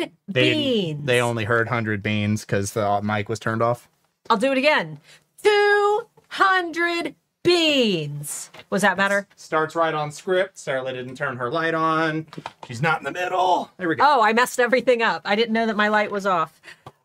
hundred They beans. they only heard hundred beans because the mic was turned off. I'll do it again. Two hundred beans. Was that better? Starts right on script. Sarah didn't turn her light on. She's not in the middle. There we go. Oh, I messed everything up. I didn't know that my light was off.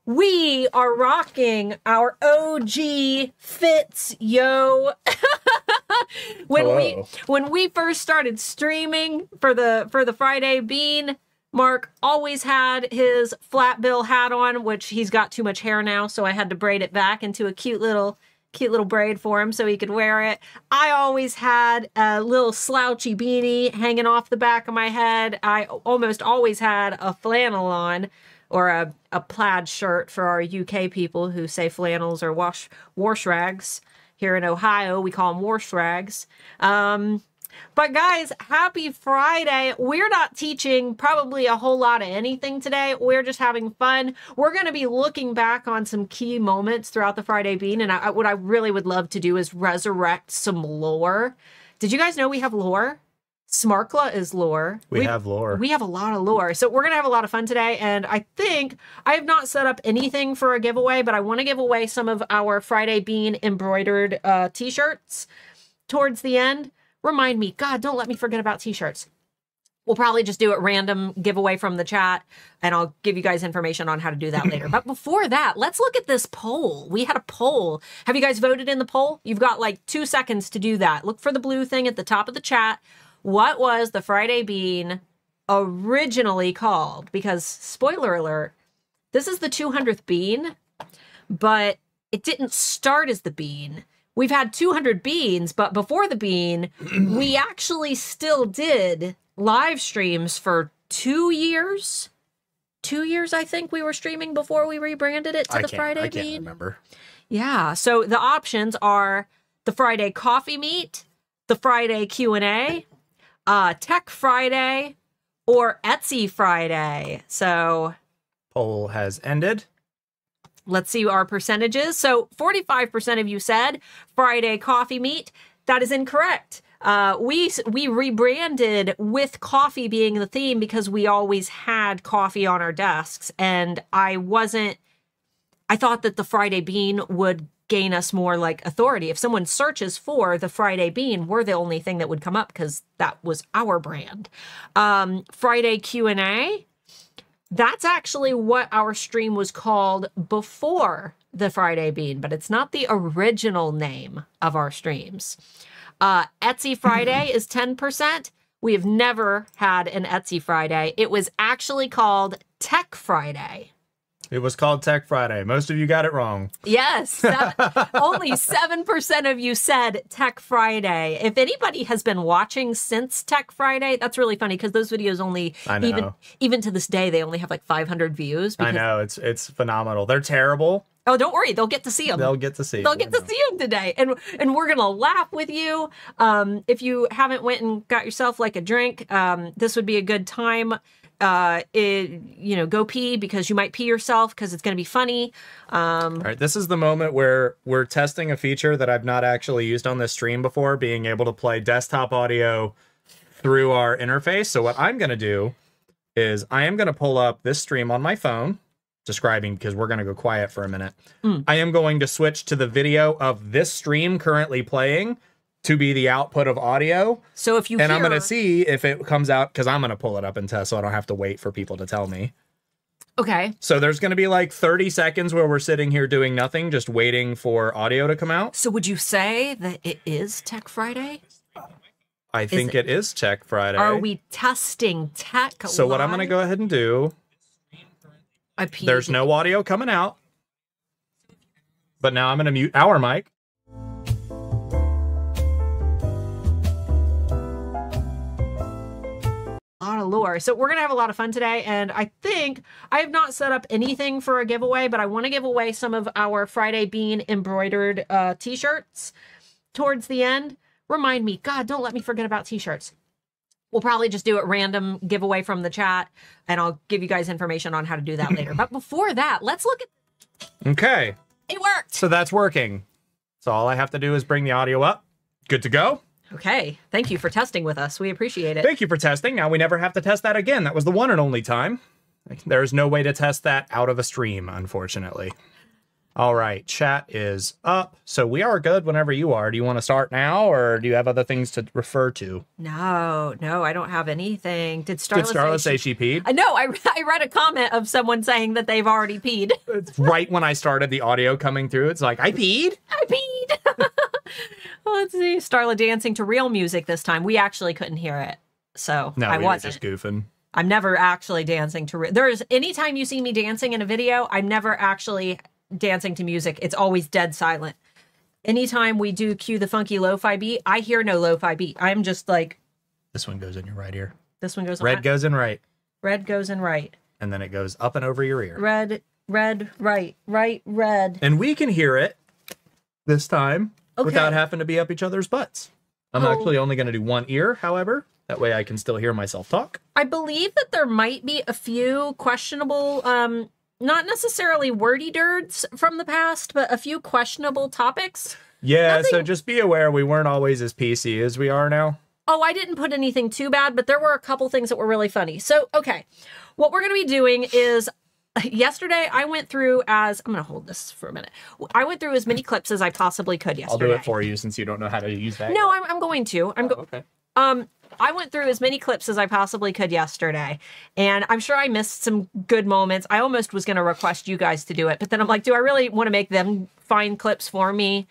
We are rocking our OG Fits Yo. when we when we first started streaming for the for the Friday Bean, Mark always had his flat bill hat on, which he's got too much hair now, so I had to braid it back into a cute little cute little braid for him so he could wear it. I always had a little slouchy beanie hanging off the back of my head. I almost always had a flannel on or a, a plaid shirt for our UK people who say flannels or wash wash rags. Here in Ohio, we call them wash rags. Um, but guys, happy Friday. We're not teaching probably a whole lot of anything today. We're just having fun. We're going to be looking back on some key moments throughout the Friday Bean. And I, what I really would love to do is resurrect some lore. Did you guys know we have lore? Smarkla is lore. we We've- have lore. we have a lot of lore. So we're going to have a lot of fun today. And I think I have not set up anything for a giveaway, but I want to give away some of our Friday Bean embroidered uh, t shirts towards the end. Remind me, God, don't let me forget about t shirts. We'll probably just do it random giveaway from the chat, and I'll give you guys information on how to do that later. But before that, let's look at this poll. We had a poll. Have you guys voted in the poll? You've got like two seconds to do that. Look for the blue thing at the top of the chat. What was the Friday Bean originally called? Because, spoiler alert, this is the 200th bean, but it didn't start as the bean. We've had 200 beans, but before the bean, we actually still did live streams for two years. Two years, I think we were streaming before we rebranded it to I the Friday I can't remember. Yeah. So the options are the Friday Coffee Meet, the Friday Q and A, uh, Tech Friday, or Etsy Friday. So Poll has ended. Let's see our percentages. So 45% of you said Friday Coffee Meet. That is incorrect. Uh, we we rebranded with coffee being the theme because we always had coffee on our desks, and I wasn't. I thought that the Friday Bean would gain us more like authority. If someone searches for the Friday Bean, we're the only thing that would come up because that was our brand. Um, Friday Q and A. That's actually what our stream was called before the Friday Bean, but it's not the original name of our streams. Uh, Etsy Friday is 10%. We have never had an Etsy Friday. It was actually called Tech Friday. It was called Tech Friday. Most of you got it wrong. Yes, seven, only 7% of you said Tech Friday. If anybody has been watching since Tech Friday, that's really funny because those videos only, I know. even even to this day, they only have like 500 views. I know it's it's phenomenal. They're terrible. Oh, don't worry, they'll get to see them. They'll get to see. They'll get to see him today, and and we're gonna laugh with you. Um, if you haven't went and got yourself like a drink, um, this would be a good time. Uh, it, you know, go pee because you might pee yourself because it's gonna be funny. Um, All right, this is the moment where we're testing a feature that I've not actually used on this stream before, being able to play desktop audio through our interface. So what I'm going to do is I am going to pull up this stream on my phone, describing because we're going to go quiet for a minute. Mm. I am going to switch to the video of this stream currently playing to be the output of audio, so if you and hear, I'm going to see if it comes out because I'm going to pull it up and test, so I don't have to wait for people to tell me. okay, So there's going to be like 30 seconds where we're sitting here doing nothing, just waiting for audio to come out. so would you say that it is Tech Friday? I think it is Tech Friday. Are we testing tech? So what I'm going to go ahead and do, there's no audio coming out. But now I'm going to mute our mic. Lot of lore. So we're gonna have a lot of fun today, and I think I have not set up anything for a giveaway, but I want to give away some of our Friday Bean embroidered uh, t-shirts towards the end. Remind me, God, don't let me forget about t-shirts. We'll probably just do it random giveaway from the chat, and I'll give you guys information on how to do that later. But before that, let's look at Okay. it worked. So that's working. So all I have to do is bring the audio up. Good to go. Okay, thank you for testing with us. We appreciate it. Thank you for testing. Now we never have to test that again. That was the one and only time. There's no way to test that out of a stream, unfortunately. All right, chat is up. So we are good whenever you are. Do you want to start now or do you have other things to refer to? No, no, I don't have anything. Did Starla, Did Starla say she peed? Uh, I know. I, I read a comment of someone saying that they've already peed. It's right when I started the audio coming through, it's like, I peed? I peed. Let's see. Starla dancing to real music this time. We actually couldn't hear it. So No, I we wasn't. just goofing. I'm never actually dancing to. Re- There's anytime you see me dancing in a video, I'm never actually dancing to music. It's always dead silent. Anytime we do cue the funky lo-fi beat, I hear no lo-fi beat. I'm just like This one goes in your right ear. this one goes Red on. goes in right, red goes in right. and then it goes up and over your ear. Red, red, right, right, red. And we can hear it this time Okay. without having to be up each other's butts. I'm Oh. actually only going to do one ear, however. That way I can still hear myself talk. I believe that there might be a few questionable, um, not necessarily wordy dirds from the past, but a few questionable topics. Yeah, so just be aware we weren't always as PC as we are now. Oh, I didn't put anything too bad, but there were a couple things that were really funny. So, okay, what we're going to be doing is yesterday I went through as I'm going to hold this for a minute. I went through as many clips as I possibly could yesterday. I'll do it for you since you don't know how to use that. No, I'm, I'm going to. I'm go- okay. um I went through as many clips as I possibly could yesterday, and I'm sure I missed some good moments. I almost was going to request you guys to do it, but then I'm like, do I really want to make them find clips for me?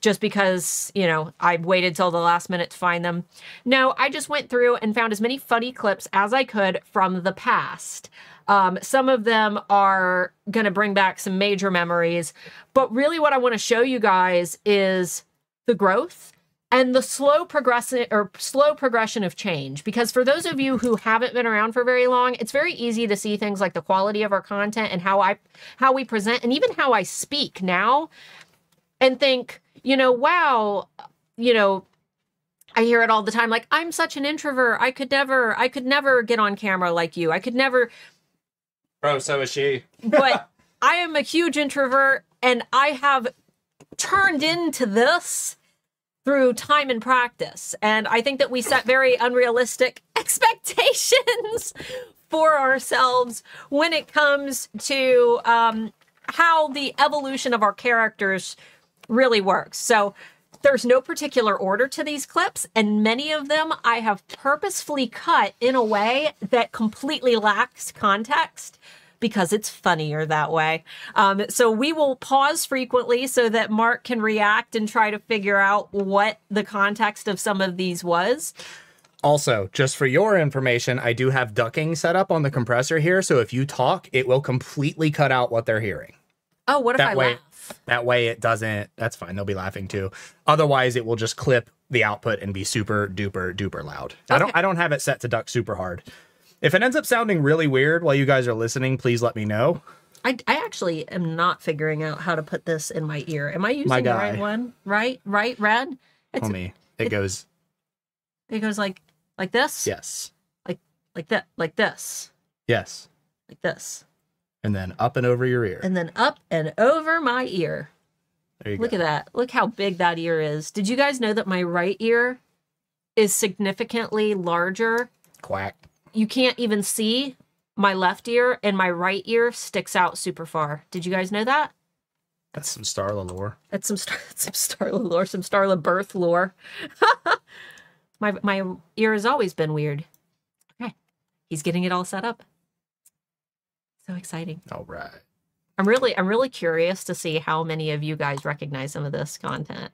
Just because, you know, I waited till the last minute to find them. No, I just went through and found as many funny clips as I could from the past. Um, some of them are going to bring back some major memories, but really what I want to show you guys is the growth and the slow progression or slow progression of change because for those of you who haven't been around for very long it's very easy to see things like the quality of our content and how i how we present and even how i speak now and think you know wow you know i hear it all the time like i'm such an introvert. I could never i could never get on camera like you. I could never Bro, so is she. but I am a huge introvert and I have turned into this through time and practice. And I think that we set very unrealistic expectations for ourselves when it comes to um, how the evolution of our characters really works. So there's no particular order to these clips, and many of them I have purposefully cut in a way that completely lacks context because it's funnier that way. Um, so we will pause frequently so that Mark can react and try to figure out what the context of some of these was. Also, just for your information, I do have ducking set up on the compressor here, so if you talk, it will completely cut out what they're hearing. Oh, what if That I way, laugh? That way it doesn't. That's fine. They'll be laughing too. Otherwise, it will just clip the output and be super duper duper loud. I don't. I don't have it set to duck super hard. If it ends up sounding really weird while you guys are listening, please let me know. I, I actually am not figuring out how to put this in my ear. Am I using the right one? Right, right, red. It's, Homie, it it- goes it goes like like this. yes, Like Like that. Like this. yes, Like this. And then up and over your ear. And then up and over my ear. There you Look go. at that. Look how big that ear is. Did you guys know that my right ear is significantly larger? Quack. You can't even see my left ear, and my right ear sticks out super far. Did you guys know that? That's some Starla lore. That's some star, some Starla lore, some Starla birth lore. my my ear has always been weird. Okay, he's getting it all set up. So exciting! All right. I'm really I'm really curious to see how many of you guys recognize some of this content.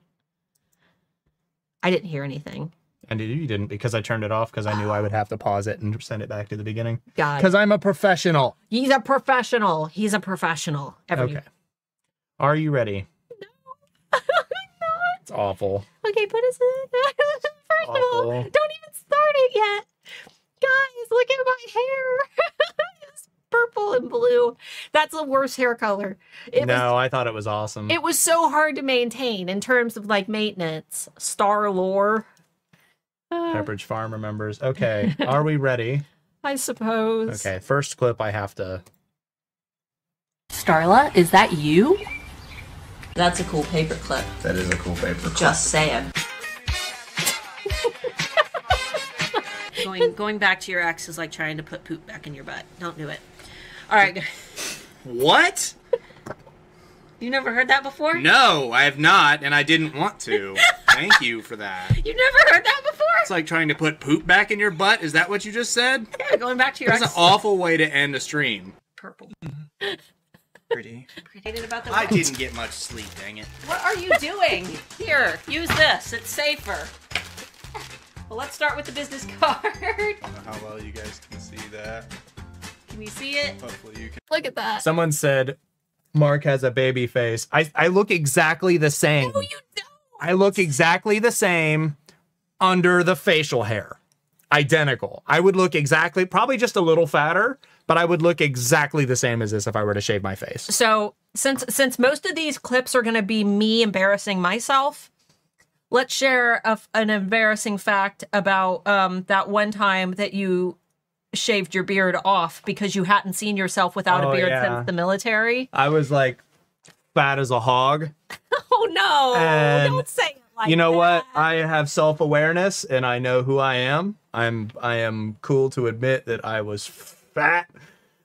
I didn't hear anything. And you didn't because I turned it off because I knew I would have to pause it and send it back to the beginning. God, Because I'm a professional. he's a professional. He's a professional. Every- Okay. Are you ready? No. it's awful. Okay, put us in. First of all, don't even start it yet. Guys, look at my hair. it's purple and blue. That's the worst hair color. It no, I thought it was awesome. it was so hard to maintain in terms of like maintenance. Star lore. Uh, Pepperidge Farm remembers. Okay. Are we ready? I suppose. Okay. First clip I have to. Starla, is that you? That's a cool paper clip. That is a cool paper. Clip. Just saying. going going back to your ex is like trying to put poop back in your butt. Don't do it. All right. What? You never heard that before? No, I have not, and I didn't want to. Thank you for that. You never heard that before? It's like trying to put poop back in your butt. Is that what you just said? Yeah, going back to your That's an awful way to end a stream. purple. Pretty. Excited about the I didn't get much sleep, dang it. What are you doing? Here, use this. It's safer. Well, let's start with the business card. I don't know how well you guys can see that. Can you see it? Hopefully you can. Look at that. Someone said Mark has a baby face. I, I look exactly the same. No, you don't. I look exactly the same under the facial hair. Identical. I would look exactly, probably just a little fatter, but I would look exactly the same as this if I were to shave my face. So, since since most of these clips are going to be me embarrassing myself, let's share a, an embarrassing fact about um, that one time that you shaved your beard off because you hadn't seen yourself without Oh, a beard yeah. since the military. I was like fat as a hog. Oh no! And don't say it like that. you know what? I have self-awareness and I know who I am. I'm I am cool to admit that I was fat.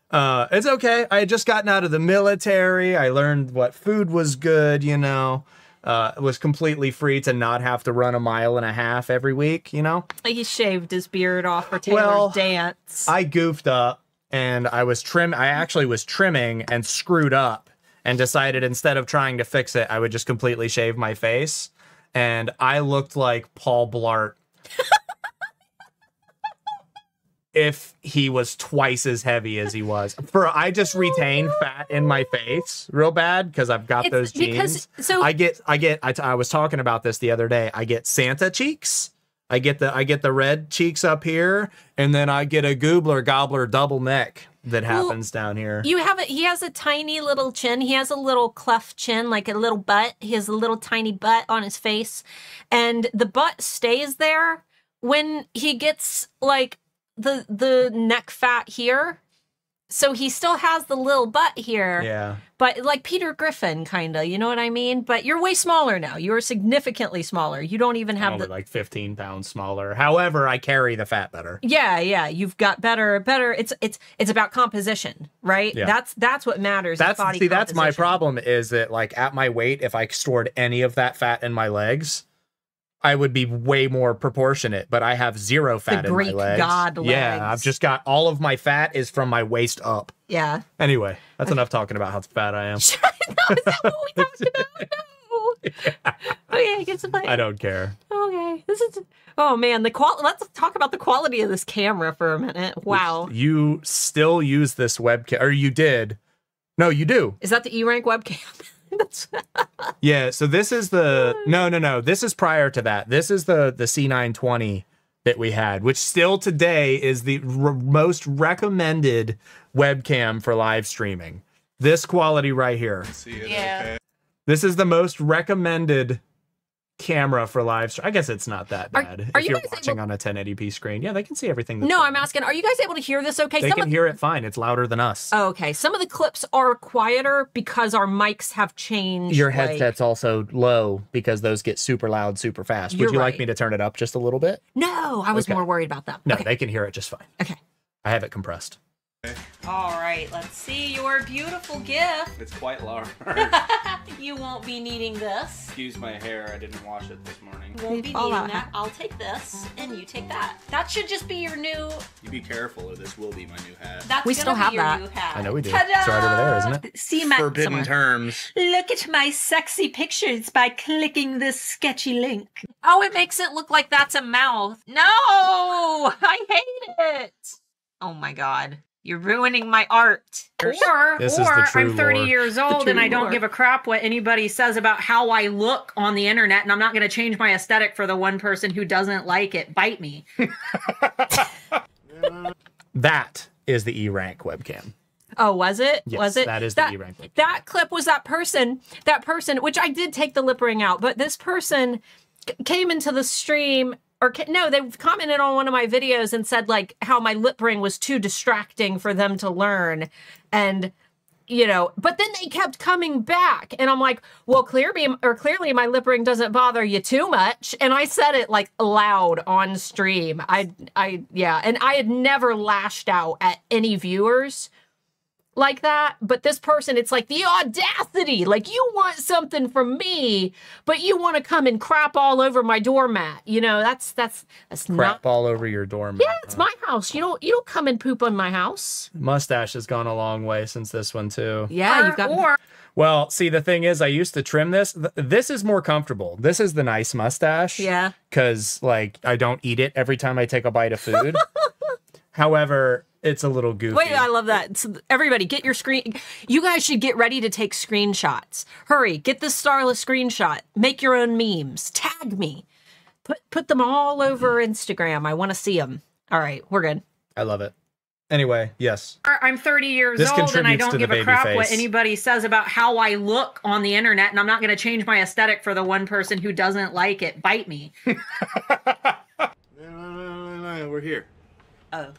Uh, it's okay. I had just gotten out of the military. I learned what food was good, you know. Uh, was completely free to not have to run a mile and a half every week, you know. He shaved his beard off for Taylor's Well, dance. I goofed up and I was trim I actually was trimming and screwed up and decided instead of trying to fix it, I would just completely shave my face. And I looked like Paul Blart if he was twice as heavy as he was. For I just retain oh, fat in my face real bad because I've got It's those because- genes. so- I get I get I, t- I was talking about this the other day. I get Santa cheeks. I get the I get the red cheeks up here, and then I get a goobler gobbler double neck that happens down here. You have a he has a tiny little chin. He has a little cleft chin, like a little butt. He has a little tiny butt on his face. And the butt stays there when he gets like the the neck fat here. So he still has the little butt here. yeah. But like Peter Griffin kinda, you know what I mean? But you're way smaller now. You're significantly smaller. You don't even have the like 15 pounds smaller. However, I carry the fat better. Yeah, yeah, you've got better, better. It's it's it's about composition, right? Yeah. That's that's what matters. That's body see, that's my problem is that like at my weight, if I stored any of that fat in my legs, I would be way more proportionate. But I have zero fat in Greek my legs. god legs. Yeah. I've just got all of my fat is from my waist up. Yeah. Anyway, that's enough talking about how fat I am. no, is that what we talked about? No. Okay, get some I don't care. Okay, this is. Oh man, the qual. Let's talk about the quality of this camera for a minute. Wow, You still use this webcam, or you did? No, you do. is that the E rank webcam? That's Yeah, so this is the no, no, no. This is prior to that. This is the the C920 that we had, which still today is the r- most recommended webcam for live streaming. This quality right here. See it, Yeah. okay? This is the most recommended camera for live stream. I guess it's not that bad are if you you're guys watching able- on a 1080p screen. Yeah, they can see everything. no, I'm asking. Are you guys able to hear this? Okay, They some can of, hear it fine. It's louder than us. oh, okay. Some of the clips are quieter because our mics have changed. Your like- headset's also low because those get super loud super fast. Would You're you like me to turn it up just a little bit? No, I was Okay. more worried about that. No, okay. they can hear it just fine. okay. I have it compressed. All right. Let's see your beautiful gift. It's quite large. You won't be needing this. Excuse my hair, I didn't wash it this morning. Won't be needing out. that. I'll take this, and you take that. That should just be your new. You be careful, or this will be my new hat. That's We still be have your that. New hat. I know we do. Ta-da! It's right over there, isn't it? See my Forbidden somewhere. terms. Look at my sexy pictures by clicking this sketchy link. Oh, it makes it look like that's a mouth. No, I hate it. Oh my god. You're ruining my art. Or, This or I'm 30 lore. years old and I don't lore. give a crap what anybody says about how I look on the internet, and I'm not going to change my aesthetic for the one person who doesn't like it. Bite me. That is the E rank webcam. Oh, was it? Yes, was it? that is the eRank webcam. That clip was that person, that person, which I did take the lip ring out, but this person came into the stream or no, they've commented on one of my videos and said like how my lip ring was too distracting for them to learn. And you know, but then they kept coming back, and I'm like, well, clearly, or clearly, my lip ring doesn't bother you too much, and I said it like loud on stream. I, I, yeah, and I had never lashed out at any viewers like that, but this person, it's like the audacity. Like you want something from me, but you want to come and crap all over my doormat. You know, that's that's that's Crap not. all over your doormat. Yeah, it's my house. You don't you don't come and poop on my house. Mustache has gone a long way since this one too. Yeah, you've got. more. Well, see, the thing is, I used to trim this. This is more comfortable. This is the nice mustache. Yeah. Because, like, I don't eat it every time I take a bite of food. However, it's a little goofy. Wait, I love that. So everybody, get your screen. You guys should get ready to take screenshots. Hurry, get the Starla's screenshot. Make your own memes. Tag me. Put put them all over Instagram. I want to see them. All right, we're good. I love it. Anyway, yes. I'm 30 years This old and I don't give a crap face. what anybody says about how I look on the internet, and I'm not going to change my aesthetic for the one person who doesn't like it. Bite me. We're here. Oh.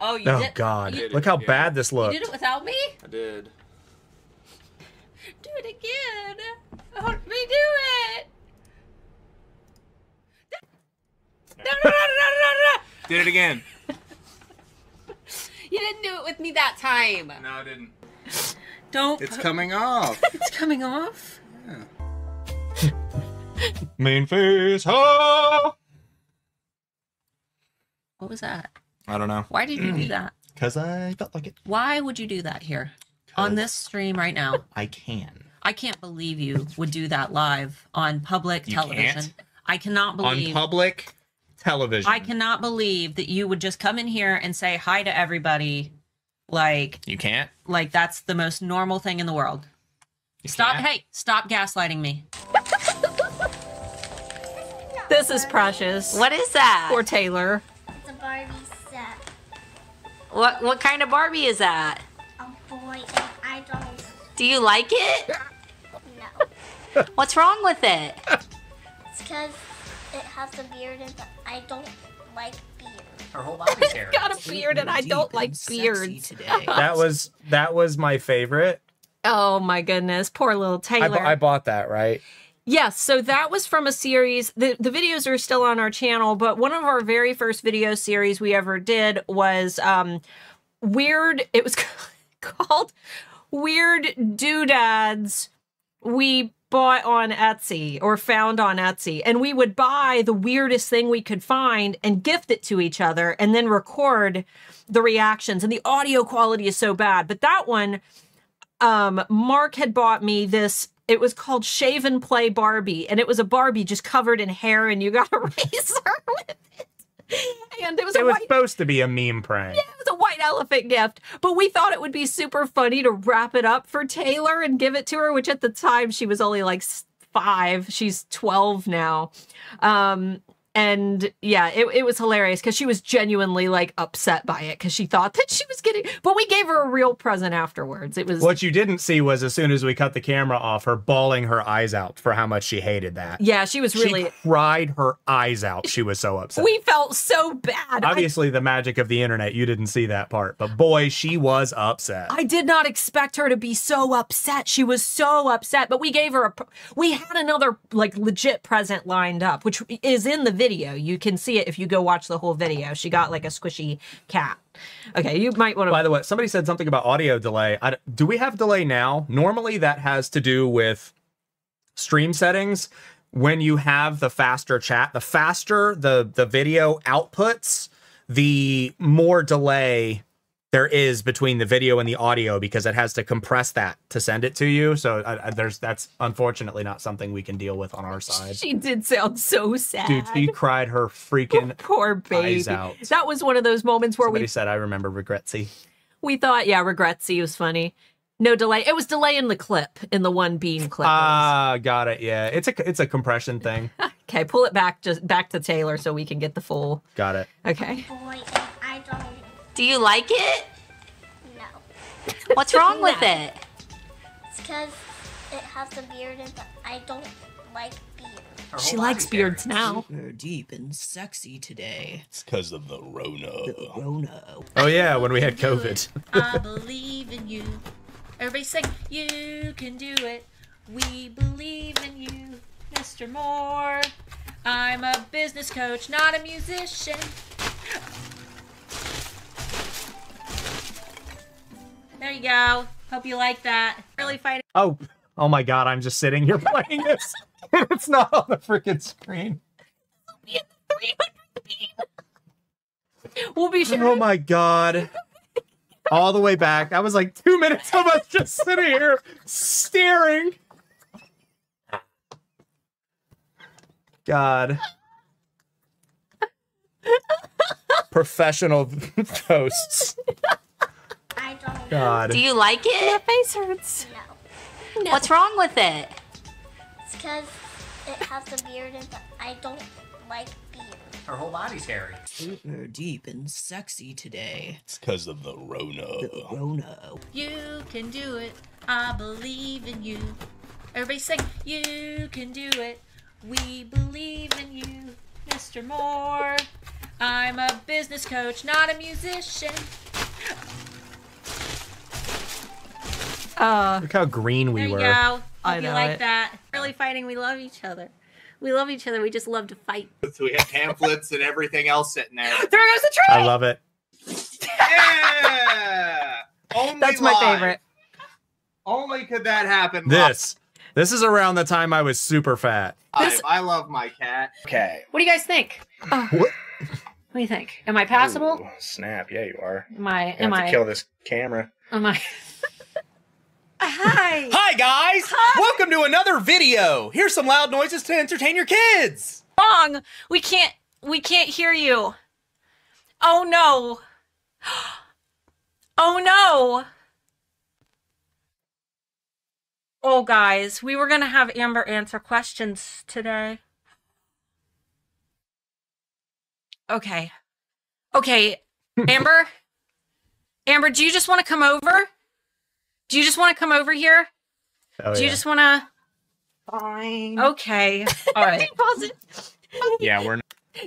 Oh, you Oh, did. God. You, Look how Yeah. bad this looks. you did it without me? I did. Do it again. Help me do it. No, no, no, no, no, no. Did it again. You didn't do it with me that time. No, I didn't. Don't. It's coming off. It's coming off. Main face. Oh! What was that? I don't know. Why did you do mm. that? Because I felt like it. Why would you do that here on this stream right now? I can. I can't believe you would do that live on public You television. can't? I cannot On believe. public television. I cannot believe that you would just come in here and say hi to everybody, like You can't? like that's the most normal thing in the world. Stop! can't? Hey, stop gaslighting me. This is precious. What is that? Poor Taylor. It's a Barbie set. What what kind of Barbie is that? A boy and I don't Do you like it? know. What's wrong with it? It's because it has a beard and I don't like beard. Her whole body's hair. Got a beard and I don't like beards. today. That was that was my favorite. Oh my goodness, poor little I, Taylor. bu- I bought that, right? Yes, so that was from a series. The the videos are still on our channel, but one of our very first video series we ever did was um weird it was called Weird Doodads we bought on Etsy or found on Etsy and we would buy the weirdest thing we could find and gift it to each other and then record the reactions and the audio quality is so bad. But that one um Mark had bought me this it was called Shave and Play Barbie and it was a Barbie just covered in hair and you got a razor with it. And it was It a was white supposed to be a meme prank. Yeah, it was a white elephant gift, but we thought it would be super funny to wrap it up for Taylor and give it to her, which at the time she was only like five. She's 12 now. Um, and yeah, it, it was hilarious because she was genuinely like upset by it because she thought that she was getting, but we gave her a real present afterwards. It was, What you didn't see was as soon as we cut the camera off, her bawling her eyes out for how much she hated that. yeah, she was really, She cried her eyes out. She was so upset. we felt so bad. I- Obviously, the magic of the internet, you didn't see that part, but boy, she was upset. I did not expect her to be so upset. She was so upset, but we gave her a. We had another like legit present lined up, which is in the video. You can see it if you go watch the whole video. She got like a squishy cat. Okay, you might want to. By the way, somebody said something about audio delay. I, do we have delay now? Normally, that has to do with stream settings. When you have the faster chat, the faster the the video outputs, the more delay there is between the video and the audio because it has to compress that to send it to you. So I, I, there's that's unfortunately not something we can deal with on our side. She did sound so sad. Dude, she cried her freaking. Poor baby. eyes out. That was one of those moments where Somebody we said, "I remember regretsy." we thought, yeah, regretsy was funny. No delay. It was delay in the clip in the one beam clip. Ah, got it. Yeah, it's a it's a compression thing. okay, pull it back just back to Taylor so we can get the full. Got it. Okay. Do you like it? No. What's wrong with it? It's because it has a beard and I don't like beards. She likes beards now. Super deep and sexy today. It's because of the Rona. The Rona. Oh yeah, when we had COVID. I believe in you. Everybody sing, you can do it. We believe in you, Mr. Moore. I'm a business coach, not a musician. There you go. Hope you like that. Really fighting. Oh, oh my god, I'm just sitting here playing this. it's not on the freaking screen. We'll be sure. Oh my god. All the way back. That was like two minutes of us just sitting here staring. God. Professional hosts. I don't know. God. Do you like it? face hurts. No. What's wrong with it? It's because it has a beard and I don't like beard. Her whole body's hairy. Super deep and sexy today. It's because of the Rona. Rona. You can do it. I believe in you. Everybody sing. You can do it. We believe in you, Mr. Moore. I'm a business coach, not a musician. Uh, Look how green we There you were. go. Hope I you know like it. that. Really fighting. We love each other. We love each other. We just love to fight. So we have pamphlets and everything else sitting there. There goes the tree. I love it. Yeah! Only that's my live. favorite. Only could that happen. live. This. This is around the time I was super fat. This- I love my cat. Okay. What do you guys think? What? What do you think? Am I passable? Ooh, snap. Yeah, you are. Am I? You Am have to I? kill this camera. Am I? Hi. Hi guys! Hi. Welcome to another video. Here's some loud noises to entertain your kids. Wrong. We can't. We can't hear you. Oh no. Oh no. Oh guys, we were gonna have Amber answer questions today. Okay. Okay, Amber. Amber, do you just want to come over? Do you just want to come over here? Oh, do you yeah. just want to? Fine. Okay. All right. Pause it. Yeah, we're not.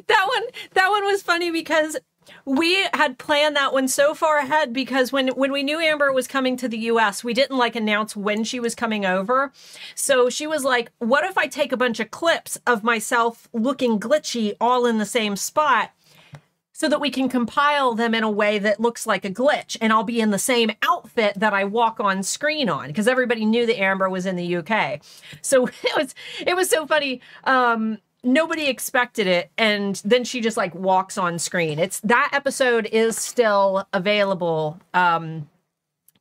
that one that one was funny because we had planned that one so far ahead because when when we knew Amber was coming to the US, we didn't like announce when she was coming over. So she was like, "What if I take a bunch of clips of myself looking glitchy all in the same spot?" So that we can compile them in a way that looks like a glitch, and I'll be in the same outfit that I walk on screen on, because everybody knew that Amber was in the UK. So it was it was so funny. Um, nobody expected it and then she just like walks on screen it's that episode is still available um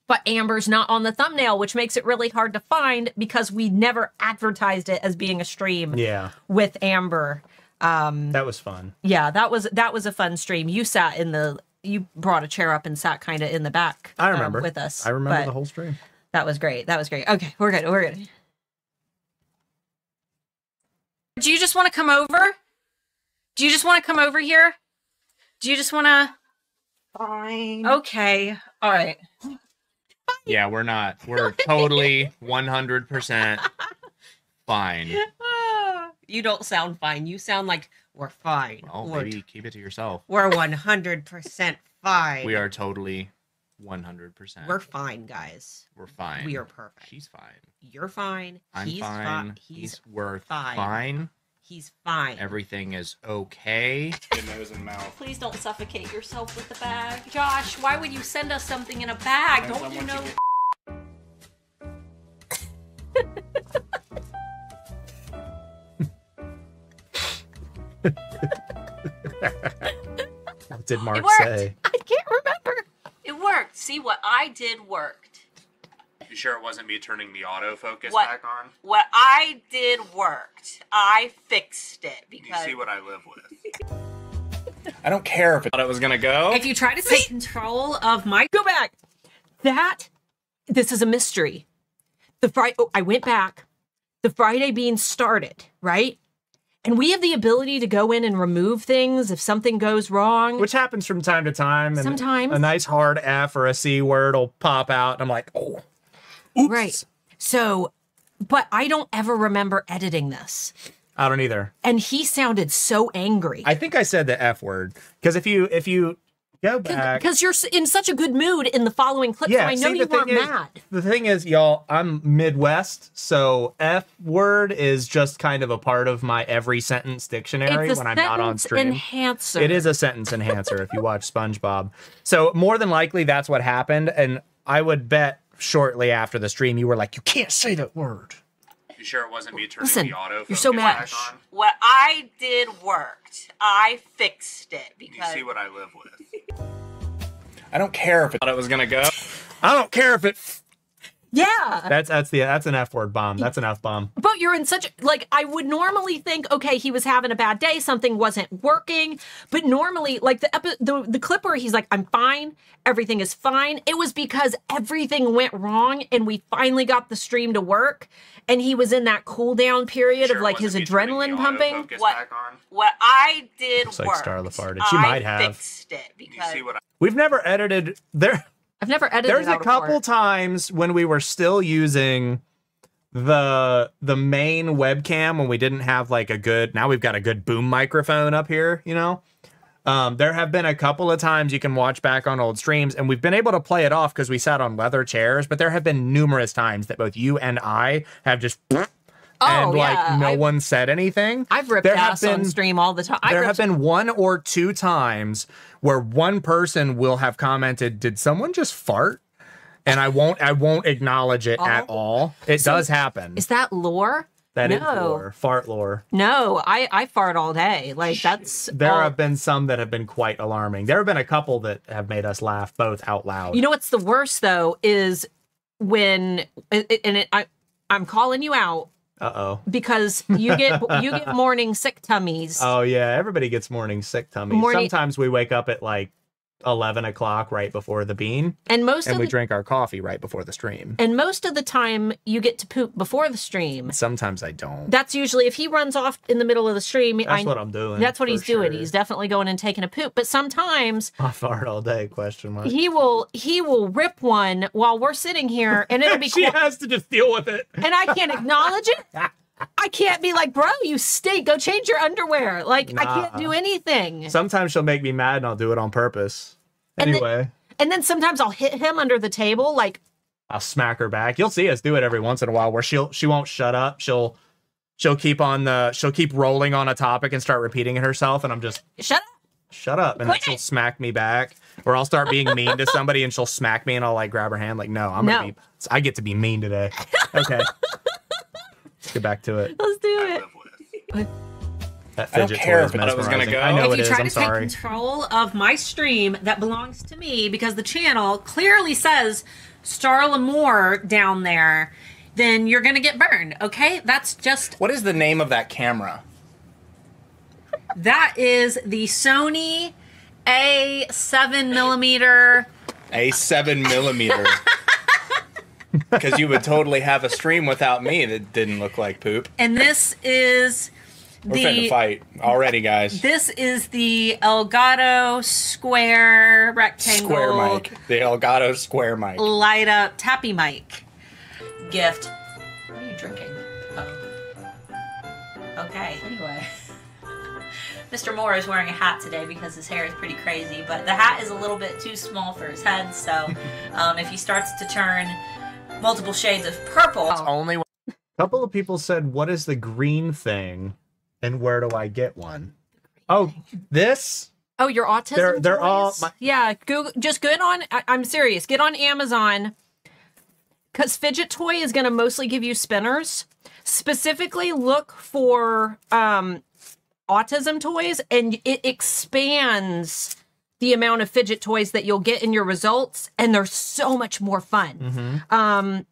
but amber's not on the thumbnail which makes it really hard to find because we never advertised it as being a stream Yeah, with amber um that was fun. yeah that was that was a fun stream you sat in the you brought a chair up and sat kind of in the back I um, remember. with us I remember but the whole stream. that was great that was great okay we're good we're good do you just want to come over do you just want to come over here do you just want to Fine. okay all right Yeah, we're not. We're totally 100% fine. You don't sound fine. You sound like we're fine. Oh, we're, maybe keep it to yourself. we're 100% fine. We are totally 100%. We're fine, guys. We're fine. We are perfect. She's fine. You're fine. I'm he's fine. fi- He's, He's worth fine. fine. he's fine. Everything is okay. Good nose and mouth. Please don't suffocate yourself with the bag. Josh, why would you send us something in a bag? Because I Don't you know? you What did Mark worked. say? i can't remember It worked. See what I did worked. You sure it wasn't me turning the autofocus What? back on? What I did worked. I fixed it because. You because see what I live with. I don't care if it thought it was gonna go. if you try to take control of my go back that this is a mystery the friday oh, i went back the friday bean started right and we have the ability to go in and remove things if something goes wrong Which happens from time to time. And Sometimes. A nice hard F or a C word will pop out. And I'm like, oh, oops. right so but i don't ever remember editing this I don't either. and he sounded so angry I think I said the F word. Because if you if you go back. because you're in such a good mood in the following clip so i know see, you the weren't is- mad The thing is, y'all, I'm Midwest, so F word is just kind of a part of my every sentence dictionary it's a when I'm not on sentence stream. enhancer It is a sentence enhancer if you watch SpongeBob. So more than likely that's what happened. And I would bet shortly after the stream you were like, you can't say that word. You sure it wasn't me turning Listen, the auto? you're so mad. back on? What I did worked. I fixed it because You see what I live with. I don't care if it. Thought it was gonna go. I don't care if it. Yeah. That's that's the that's an F word bomb. That's an F bomb. But you're in such like I would normally think, okay, he was having a bad day, something wasn't working. But normally, like the epi- the the clip where he's like, "I'm fine, everything is fine." It was because everything went wrong, and we finally got the stream to work, and he was in that cool down period Sure of like his wasn't me turning adrenaline pumping. What? what I did Looks like worked. Starla farted. She I might have. fixed it You because see what I We've never edited there. I've never edited. There's a couple before. times when we were still using the the main webcam when we didn't have like a good now we've got a good boom microphone up here, you know. Um, there have been a couple of times you can watch back on old streams, and we've been able to play it off because we sat on leather chairs. But there have been numerous times that both you and I have just Oh, and like yeah, no I've- one said anything. I've ripped there ass on stream all the time. I there have been one or two times where one person will have commented, "Did someone just fart?" And I won't I won't acknowledge it at Oh. all. It does happen. Is that lore? That is no. lore, fart lore. No, I I fart all day. Like that's There all- have been some that have been quite alarming. There have been a couple that have made us laugh both out loud. You know what's the worst though is when and it, I I'm calling you out uh oh. because you get you get morning sick tummies. Oh yeah, everybody gets morning sick tummies. Morning- Sometimes we wake up at like eleven o'clock right before the bean, and most and of we the, drink our coffee right before the stream. and most of the time you get to poop before the stream. Sometimes I don't. That's usually if he runs off in the middle of the stream. That's I, what I'm doing. That's what for he's doing. He's definitely going and taking a poop. But sometimes I fart all day? Question mark. he will he will rip one while we're sitting here, and it'll be she has to just deal with it. and I can't acknowledge it. I can't be like, bro, you stink. Go change your underwear. Like I can't do anything. Sometimes she'll make me mad and I'll do it on purpose. And the- Anyway, And then sometimes I'll hit him under the table, like I'll smack her back. You'll see us do it every once in a while where she'll she won't shut up. She'll she'll keep on the she'll keep rolling on a topic and start repeating it herself and I'm just shut up. shut up and then she'll smack me back or I'll start being mean to somebody and she'll smack me and I'll like grab her hand like no, I'm No. gonna be I get to be mean today. Okay. Let's get back to it. Let's do it. live with. That I don't fidget care toy if is it- thought it was gonna go. I know if it you is. try I'm to sorry. take control of my stream that belongs to me because the channel clearly says Starla Moore down there, then you're gonna get burned. Okay, that's just What is the name of that camera? that is the Sony A seven millimeter. A seven millimeter. Because you would totally have a stream without me that didn't look like poop. and this is We're finna the fight already, guys. this is the Elgato square rectangle Square mic. The Elgato square mic. light up tappy mic. Gift. What are you drinking? Oh. Okay, anyway. Mr. Moore is wearing a hat today because his hair is pretty crazy, but the hat is a little bit too small for his head, so um, if he starts to turn multiple shades of purple, Only A couple of people said, "What is the green thing, and where do I get one?" Oh, this. Oh, your autism. They're- they're all- my- yeah. Google. Just get on. I, I'm serious. Get on Amazon. Because fidget toy is going to mostly give you spinners. Specifically, look for um, autism toys, and it expands the amount of fidget toys that you'll get in your results, and they're so much more fun. Mm-hmm. Um,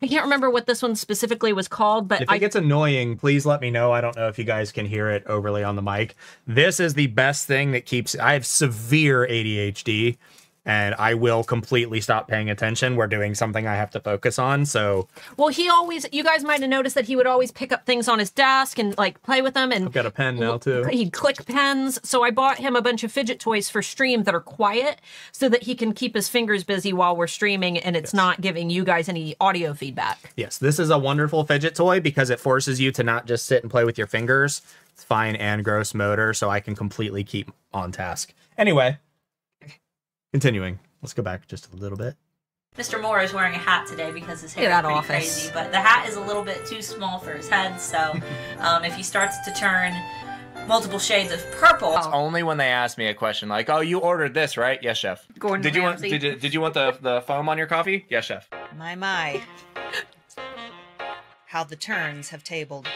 I can't remember what this one specifically was called, but If I it gets annoying, please let me know. I don't know if you guys can hear it overly on the mic. This is the best thing that keeps. I have severe ADHD, and I will completely stop paying attention. We're doing something I have to focus on. So Well, he always, you guys might have noticed that he would always pick up things on his desk and like play with them. And I've got a pen now too. he'd click pens. So I bought him a bunch of fidget toys for stream that are quiet so that he can keep his fingers busy while we're streaming and it's not giving you guys any audio feedback. Yes, this is a wonderful fidget toy because it forces you to not just sit and play with your fingers. It's fine and gross motor, so I can completely keep on task. Anyway, continuing. Let's go back just a little bit. Mr. Moore is wearing a hat today because his hair Get is out pretty office. crazy, but the hat is a little bit too small for his head, so um, if he starts to turn multiple shades of purple. Only when they ask me a question like, "Oh, you ordered this, right?" Yes, chef. Gordon did you want did you, did you want the the foam on your coffee? Yes, chef. My, my. How the turns have tabled.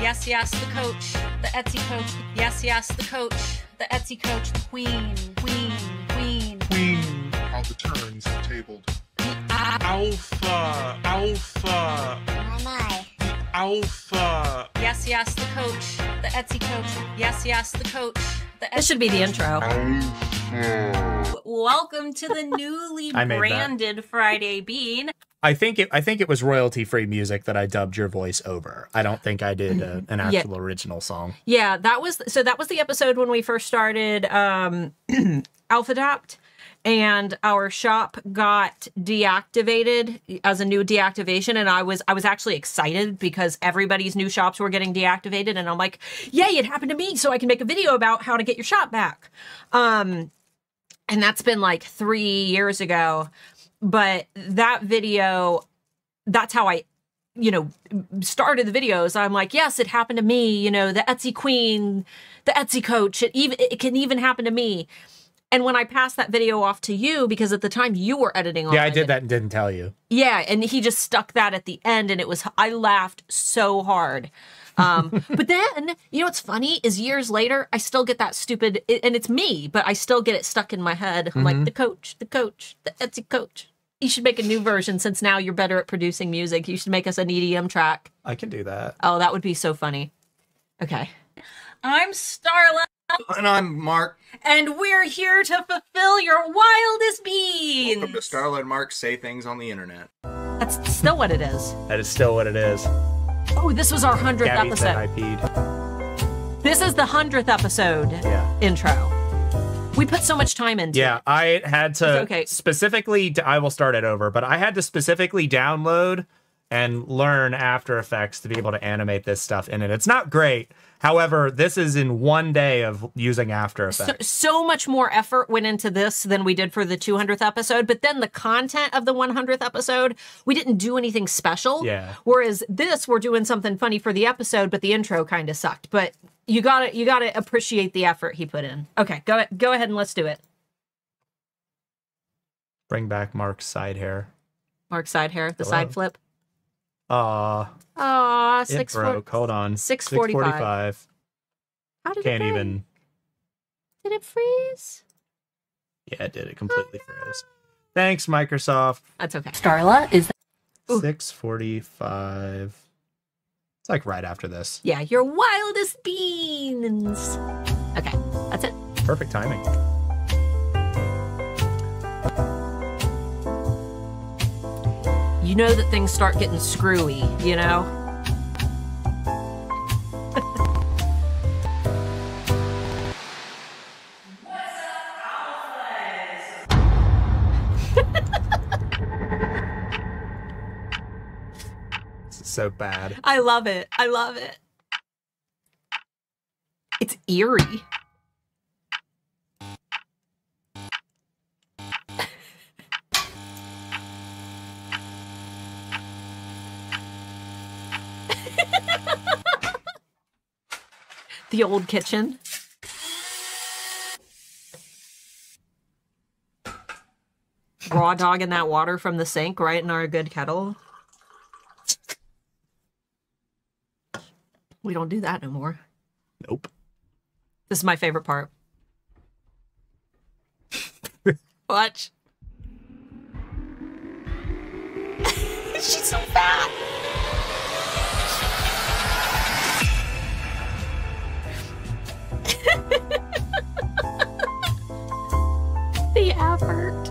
Yes, yes, the coach, the Etsy coach. Yes, yes, the coach, the Etsy coach, the queen, queen, queen. Queen. How the turns have tabled. Alpha. Alpha. My, my. Alpha. Yes, yes, the coach, the Etsy coach. Yes, yes, the coach, the This should be the intro. Welcome to the newly I made that. branded Friday Bean. I think it. I think it was royalty free music that I dubbed your voice over. I don't think I did uh an Yeah. actual original song. Yeah, that was so that was the episode when we first started um AlphaDapt and our shop got deactivated as a new deactivation and I was I was actually excited because everybody's new shops were getting deactivated and I'm like, "Yay, it happened to me so I can make a video about how to get your shop back." Um and that's been like 3 years ago. But that video that's how I you know started the videos i'm like yes it happened to me you know the etsy queen the etsy coach it even it can even happen to me and when i passed that video off to you because at the time you were editing on Yeah, I it, did that and didn't tell you. yeah and he just stuck that at the end and it was i laughed so hard um but then you know what's funny is years later i still get that stupid and it's me but i still get it stuck in my head i'm like the coach the coach the etsy coach you should make a new version since now you're better at producing music you should make us an edm track I can do that. Oh, that would be so funny. Okay. I'm Starla, And I'm Mark. and we're here to fulfill your wildest beans. Welcome to Starla and Mark say things on the internet. That's still what it is. That is still what it is. Oh, this was our 100th Gabby said I episode. peed. This is the 100th episode Yeah. intro. We put so much time into Yeah, it. I had to okay. specifically. I will start it over, but I had to specifically download and learn After Effects to be able to animate this stuff in it. It's not great. However, this is in one day of using After So, Effects. so much more effort went into this than we did for the 200th episode. But then the content of the 100th episode, we didn't do anything special. Yeah. Whereas this, we're doing something funny for the episode, but the intro kind of sucked. But you gotta you gotta appreciate the effort he put in. Okay, go go ahead and let's do it. Bring back Mark's side hair. Mark's side hair, the Hello. side flip. Aw, Aw, it six broke. four. Hold on. 6:45. 6:45. How did Can't it break? even. Did it freeze? Yeah, it did. It completely froze. Thanks, Microsoft. That's okay. Starla is Ooh. 6:45. It's like right after this. Yeah, your wildest beans. Okay, that's it. Perfect timing. You know that things start getting screwy, you know? This is so bad. I love it. I love it. It's eerie. the old kitchen. Raw dog in that water from the sink right in our good kettle. We don't do that no more. Nope. This is my favorite part. Watch. She's so fat. the effort.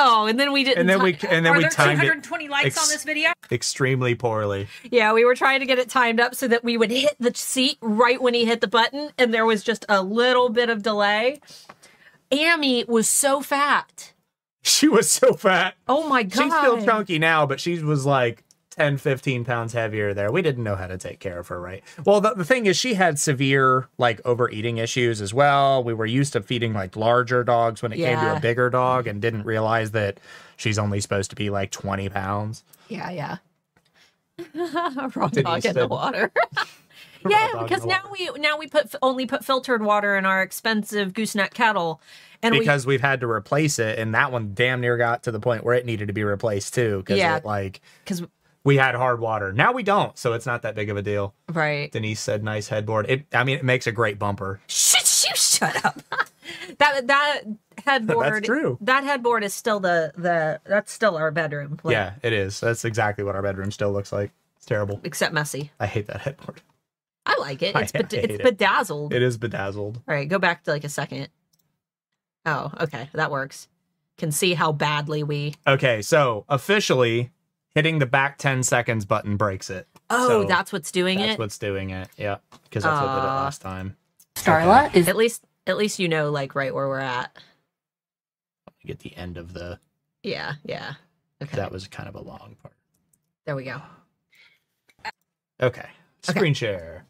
Oh, and then we didn't. And then we and then Are we there timed it 220 likes ex- on this video? extremely poorly. Yeah, we were trying to get it timed up so that we would hit the seat right when he hit the button, and there was just a little bit of delay. Amy was so fat. She was so fat. Oh my god. She's still chunky now, but she was like 10, 15 pounds heavier there. We didn't know how to take care of her right. Well, the, the thing is, she had severe like overeating issues as well. We were used to feeding like larger dogs when it came to a bigger dog and didn't realize that she's only supposed to be like 20 pounds. Yeah, yeah. Wrong Denise dog in the water. Yeah, because now we now we put only put filtered water in our expensive gooseneck kettle, and because we've had to replace it, and that one damn near got to the point where it needed to be replaced too. Because Yeah. it, like because we had hard water. Now we don't, so it's not that big of a deal. right. Denise said, "Nice headboard." It, I mean, it makes a great bumper. Shut you shut up. that that headboard. That's true. That headboard is still the the that's still our bedroom. like, yeah, it is. That's exactly what our bedroom still looks like. It's terrible. except messy. I hate that headboard. I like it. I It's bed- hate it's it. bedazzled. It is bedazzled. All right, go back to like a second. Oh, okay, that works. Can see how badly we. Okay, so officially hitting the back 10 seconds button breaks it. Oh, So that's what's doing That's it. That's what's doing it. Yeah, because that's what did it last uh, time. Starla is at least at least you know like right where we're at. Get the end of the. Yeah, yeah. Okay, That was kind of a long part. there we go. Okay, screen share.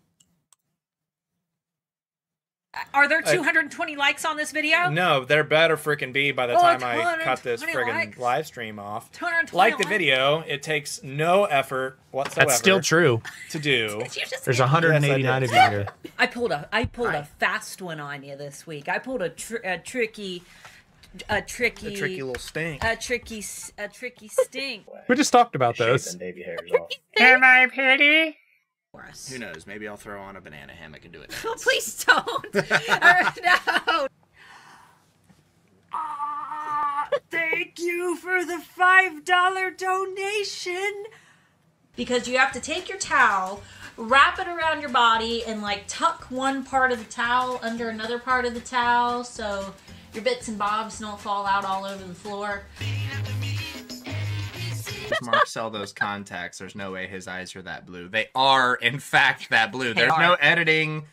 Are there I- 220 likes on this video? No, there better freaking be by the Oh, time I cut this 220 friggin' likes. live stream off. 220 Like the video, it takes no effort whatsoever. That's still true. to do. There's 189 of you here. I pulled a I pulled a fast one on you this week. I pulled a, tr- a tricky, a tricky, A tricky little stink. a tricky, s- a tricky stink. We just talked about those. baby hairs off. Am I pretty? For us. Who knows? Maybe I'll throw on a banana hammock and do it. Oh, please don't. No. Ah, thank you for the five dollar donation. because you have to take your towel, wrap it around your body, and like tuck one part of the towel under another part of the towel so your bits and bobs don't fall out all over the floor. If Mark sell those contacts, there's no way his eyes are that blue. They are, in fact, that blue. There's are. no editing.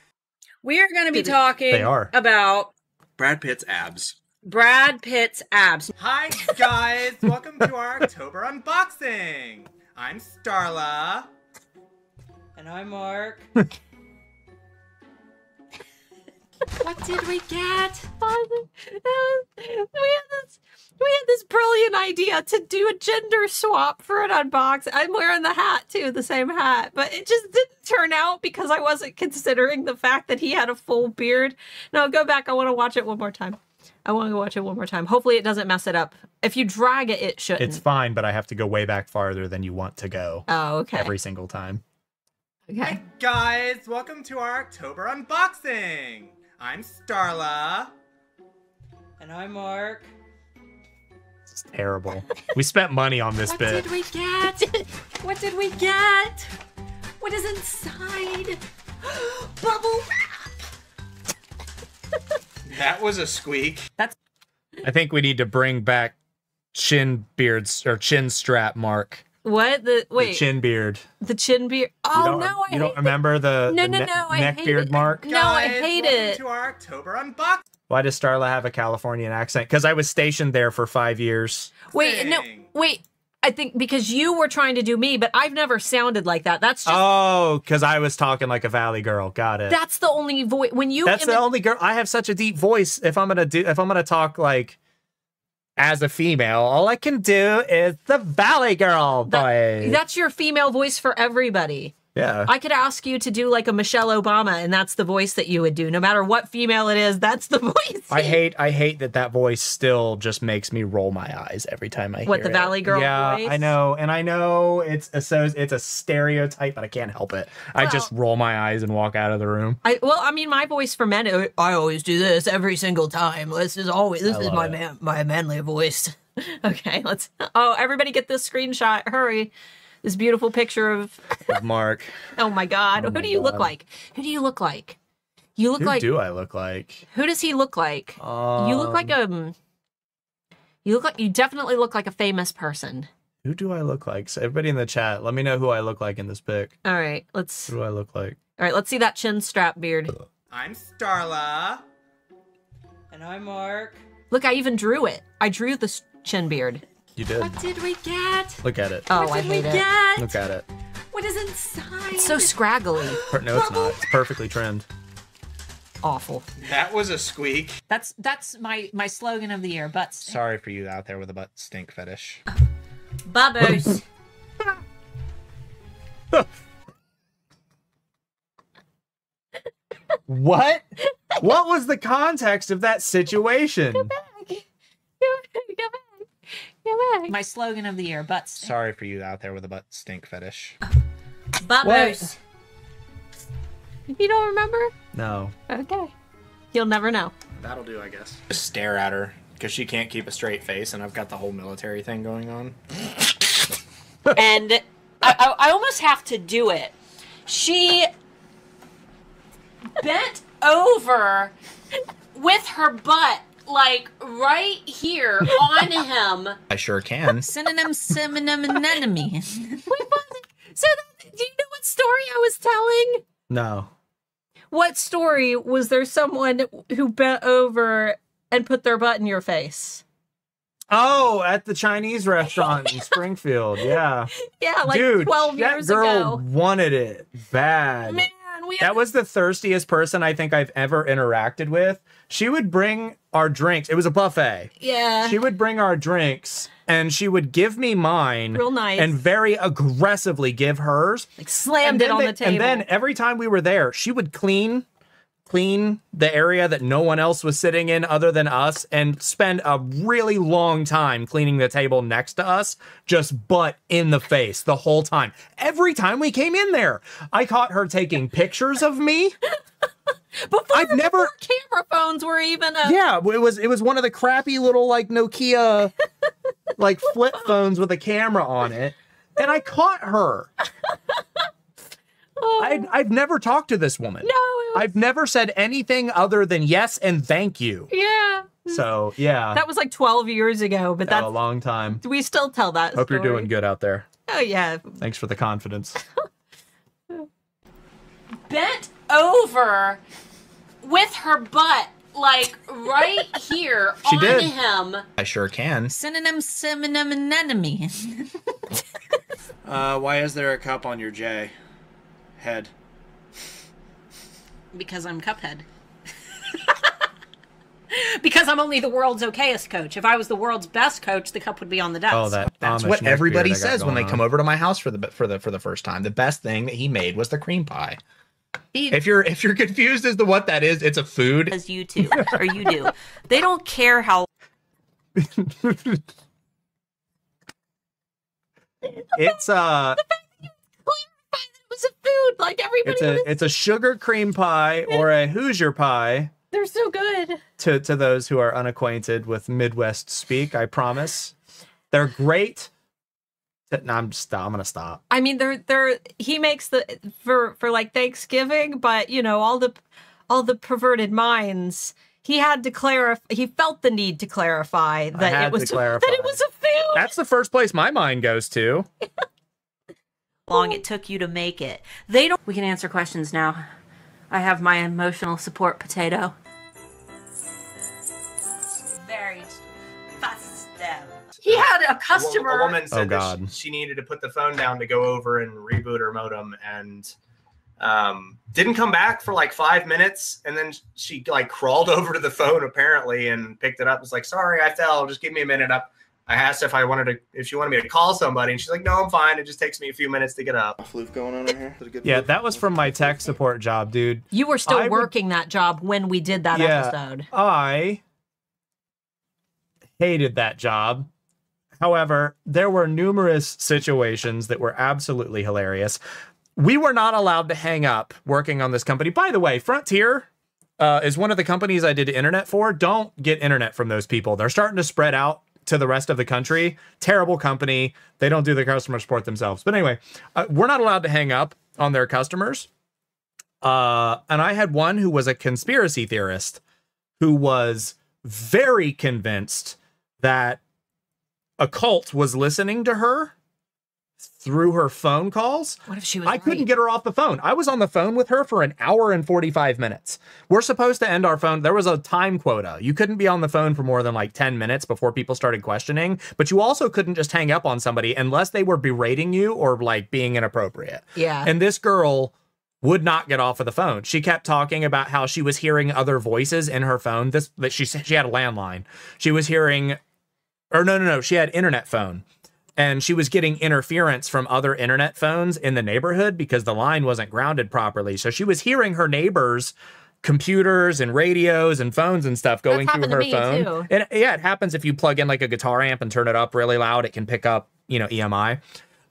We are going to be talking They are. about Brad Pitt's abs. Brad Pitt's abs. Hi guys, welcome to our October unboxing. I'm Starla. And I'm Mark. What did we get? Uh, we had this we had this brilliant idea to do a gender swap for an unbox. I'm wearing the hat too, the same hat, but it just didn't turn out because I wasn't considering the fact that he had a full beard. Now go back. I want to watch it one more time. I want to watch it one more time. Hopefully, it doesn't mess it up. If you drag it, it shouldn't. It's fine, but I have to go way back farther than you want to go oh, okay. every single time. okay. guys, welcome to our October unboxing. I'm Starla. And I'm Mark. It's terrible. we spent money on this What bit. What did we get? what did we get? What is inside? Bubble wrap. That was a squeak. That's. I think we need to bring back chin beards or chin strap mark. What the wait? The wait? chin beard. The chin beard. You Oh don't, no, I you don't remember the, No, the no, ne- no, neck beard it. mark? No, I Guys, hate welcome it. To our October unboxing. Why does Starla have a Californian accent? Because I was stationed there for five years. Wait, no, wait. I think because you were trying to do me, but I've never sounded like that. That's just Oh, because I was talking like a valley girl. Got it. that's the only voice when you. That's the only girl. I have such a deep voice. If I'm gonna do, if I'm gonna talk like as a female, all I can do is the valley girl voice. that's your female voice for everybody. Yeah. I could ask you to do like a Michelle Obama, and that's the voice that you would do. No matter what female it is, that's the voice. I hate I hate that that voice still just makes me roll my eyes every time I hear it. What, hear the it. Valley Girl Yeah, voice? I know, and I know it's a so it's a stereotype, but I can't help it. I just roll my eyes and walk out of the room. I well, I mean, my voice for men. uh, I always do this every single time. This is always this is my it. man, my manly voice. okay, let's. Oh, everybody, get this screenshot! Hurry! This beautiful picture of. Of Mark, Oh my God! Oh Who my do you look like? Who do you look like? You look who like. Who do I look like? Who does he look like? Um, you look like a. You look like you definitely look like a famous person. Who do I look like? So everybody in the chat, let me know who I look like in this pic. All right, let's. Who do I look like? All right, let's see that chin strap beard. I'm Starla. And I'm Mark. Look, I even drew it. I drew the chin beard. You did. What did we get? Look at it. Oh, what I did we hate it. get? Look at it. What is inside? It's so scraggly. No, it's not. It's perfectly trimmed. Awful. That was a squeak. That's that's my my slogan of the year. Butts. Sorry for you out there with a butt stink fetish. Bubbers. What? what was the context of that situation? My slogan of the year. Butts. Sorry for you out there with a butt stink fetish. Bubbers. You don't remember? No. Okay. You'll never know. That'll do, I guess. Just stare at her because she can't keep a straight face, and I've got the whole military thing going on. and I, I, I almost have to do it. She bent over with her butt like right here on him. I sure can. Synonym, synonym, anemone. So, that, do you know what story I was telling? No. What story was there someone who bent over and put their butt in your face? Oh, at the Chinese restaurant in Springfield. Yeah. Yeah, like Dude, 12 that girl wanted it bad. Man, we That was the thirstiest person I think I've ever interacted with. She would bring our drinks. It was a buffet. yeah. She would bring our drinks and she would give me mine Real nice. and very aggressively give hers. like slammed it on they- the table. And then every time we were there, she would clean clean the area that no one else was sitting in other than us and spend a really long time cleaning the table next to us just butt in the face the whole time every time we came in there i caught her taking pictures of me before, I've never- camera phones were even a yeah it was it was one of the crappy little like nokia like flip phones with a camera on it and i caught her oh. I'd, I've never talked to this woman No, it was, I've never said anything other than yes and thank you. yeah. So yeah, That was like 12 years ago, but that's that's a long time. Do we still tell that Hope you're doing good out there. Oh yeah. Thanks for the confidence. Bent over with her butt like right here She on did. him. I sure can. Synonym, synonym, anemone. Uh, why is there a cup on your J? Head. because I'm Cuphead. because I'm only the world's okayest coach. If I was the world's best coach, the cup would be on the desk. Oh, that That's Amish what everybody beard I got says when they going come over to my house for the for the for the first time. The best thing that he made was the cream pie. He- If you're if you're confused as to what that is, it's a food. as you two or you do. They don't care how It's uh, It was a food like everybody it's was, a it's a sugar cream pie or a Hoosier pie. they're so good. To to those who are unacquainted with Midwest speak, I promise, they're great. No, I'm just I'm gonna stop. I mean, they're they're he makes the for for like Thanksgiving, but you know all the all the perverted minds. He had to clarify. He felt the need to clarify that it was to clarify. that it was a food. That's the first place my mind goes to. long it took you to make it. They don't We can answer questions now. I have my emotional support potato. He had a customer. A woman said Oh, that God. she, she needed to put the phone down to go over and reboot her modem, and um, didn't come back for like five minutes, and then she like crawled over to the phone apparently and picked it up. It's like, sorry, I fell. Just give me a minute up. I asked if I wanted to, if she wanted me to call somebody, and she's like, "No, I'm fine. It just takes me a few minutes to get up." Floof going on in here? Is it a good Yeah, floof? that was from my tech support job, dude. You were still I would- working that job when we did that Yeah. episode. I hated that job. However, there were numerous situations that were absolutely hilarious. We were not allowed to hang up working on this company. By the way, Frontier uh, is one of the companies I did internet for. Don't get internet from those people. They're starting to spread out to the rest of the country. Terrible company. They don't do the customer support themselves. But anyway, uh, we're not allowed to hang up on their customers. Uh, and I had one who was a conspiracy theorist who was very convinced that a cult was listening to her through her phone calls. What if she was I couldn't get her off the phone. I was on the phone with her for an hour and 45 minutes. We're supposed to end our phone. There was a time quota. You couldn't be on the phone for more than like 10 minutes before people started questioning, but you also couldn't just hang up on somebody unless they were berating you or like being inappropriate. Yeah. And this girl would not get off of the phone. She kept talking about how she was hearing other voices in her phone. This that she she had a landline. She was hearing or no no no, she had internet phone. And she was getting interference from other internet phones in the neighborhood because the line wasn't grounded properly. So she was hearing her neighbors computers and radios and phones and stuff going through her phone. too. And yeah, it happens if you plug in like a guitar amp and turn it up really loud, it can pick up, you know, EMI.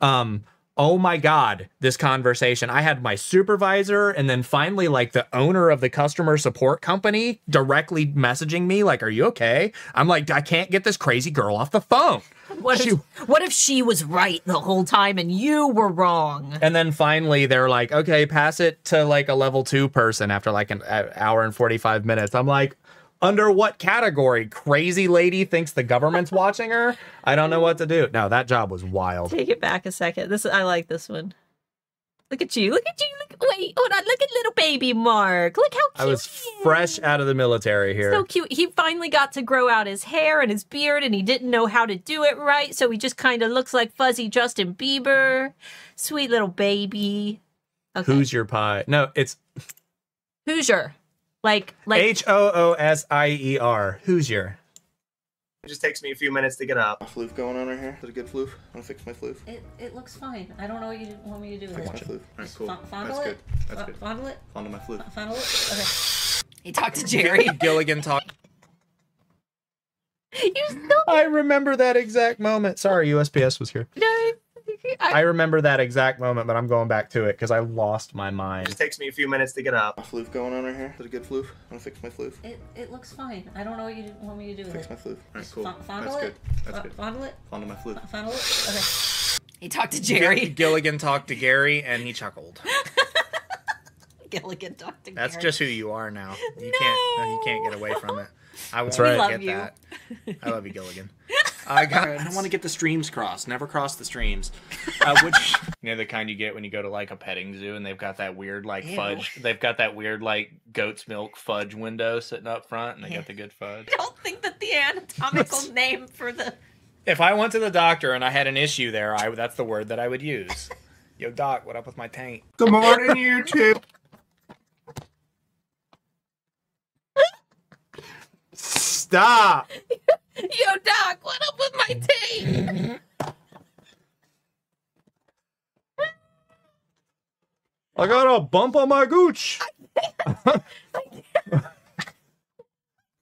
Um, oh my God, this conversation. I had my supervisor and then finally like the owner of the customer support company directly messaging me, like, Are you okay? I'm like, I can't get this crazy girl off the phone. What if, what if she was right the whole time and you were wrong? And then finally, they're like, okay, pass it to like a level two person after like an hour and 45 minutes. I'm like, under what category? Crazy lady thinks the government's watching her? I don't know what to do. No, that job was wild. Take it back a second. This I like this one. Look at you. Look at you. Look, wait, hold on. Look at little baby Mark. Look how cute. I was fresh out of the military here. so cute. He finally got to grow out his hair and his beard, and he didn't know how to do it right, so he just kind of looks like fuzzy Justin Bieber. Sweet little baby. Okay. Who's your pie? No, it's Hoosier? Like like H O O S I E R. Who's your? It just takes me a few minutes to get up. floof going on right here? Is it a good floof? I want to fix my floof. It, it looks fine. I don't know what you want me to do with Fix it. my floof. Alright, cool. Fon- fondle That's it? good. That's Fo- good. Fondle it? Fondle my floof. Fondle it? Okay. He talked to Jerry. Gilligan talk. you still I remember that exact moment. Sorry, USPS was here. I remember that exact moment, but I'm going back to it because I lost my It mind. just takes me a few minutes to get up. My floof going on right here? Is it a good floof? I want to fix my floof. It, it looks fine. I don't know what you want me to do with Fix it. my floof. Alright, cool. Fon- fondle That's it? good. That's Fo- good. Fondle it? Fondle my floof. Fondle it? Okay. He talked to Jerry. Gilligan talked to Gary and he chuckled. Gilligan talked to That's Gary. just who you are now. You can't no, you can't get away from it. I won't That's right. Get you. that. I love you, Gilligan. I got. I don't want to get the streams crossed. Never cross the streams. Uh, which you know the kind you get when you go to like a petting zoo and they've got that weird like Ew. fudge. They've got that weird like goat's milk fudge window sitting up front, and they got the good fudge. I don't think that the anatomical name for the If I went to the doctor and I had an issue there, I that's the word that I would use. Yo, doc, what up with my taint? Good morning, YouTube. Stop. Yo, Doc, what up with my tape? I got a bump on my gooch.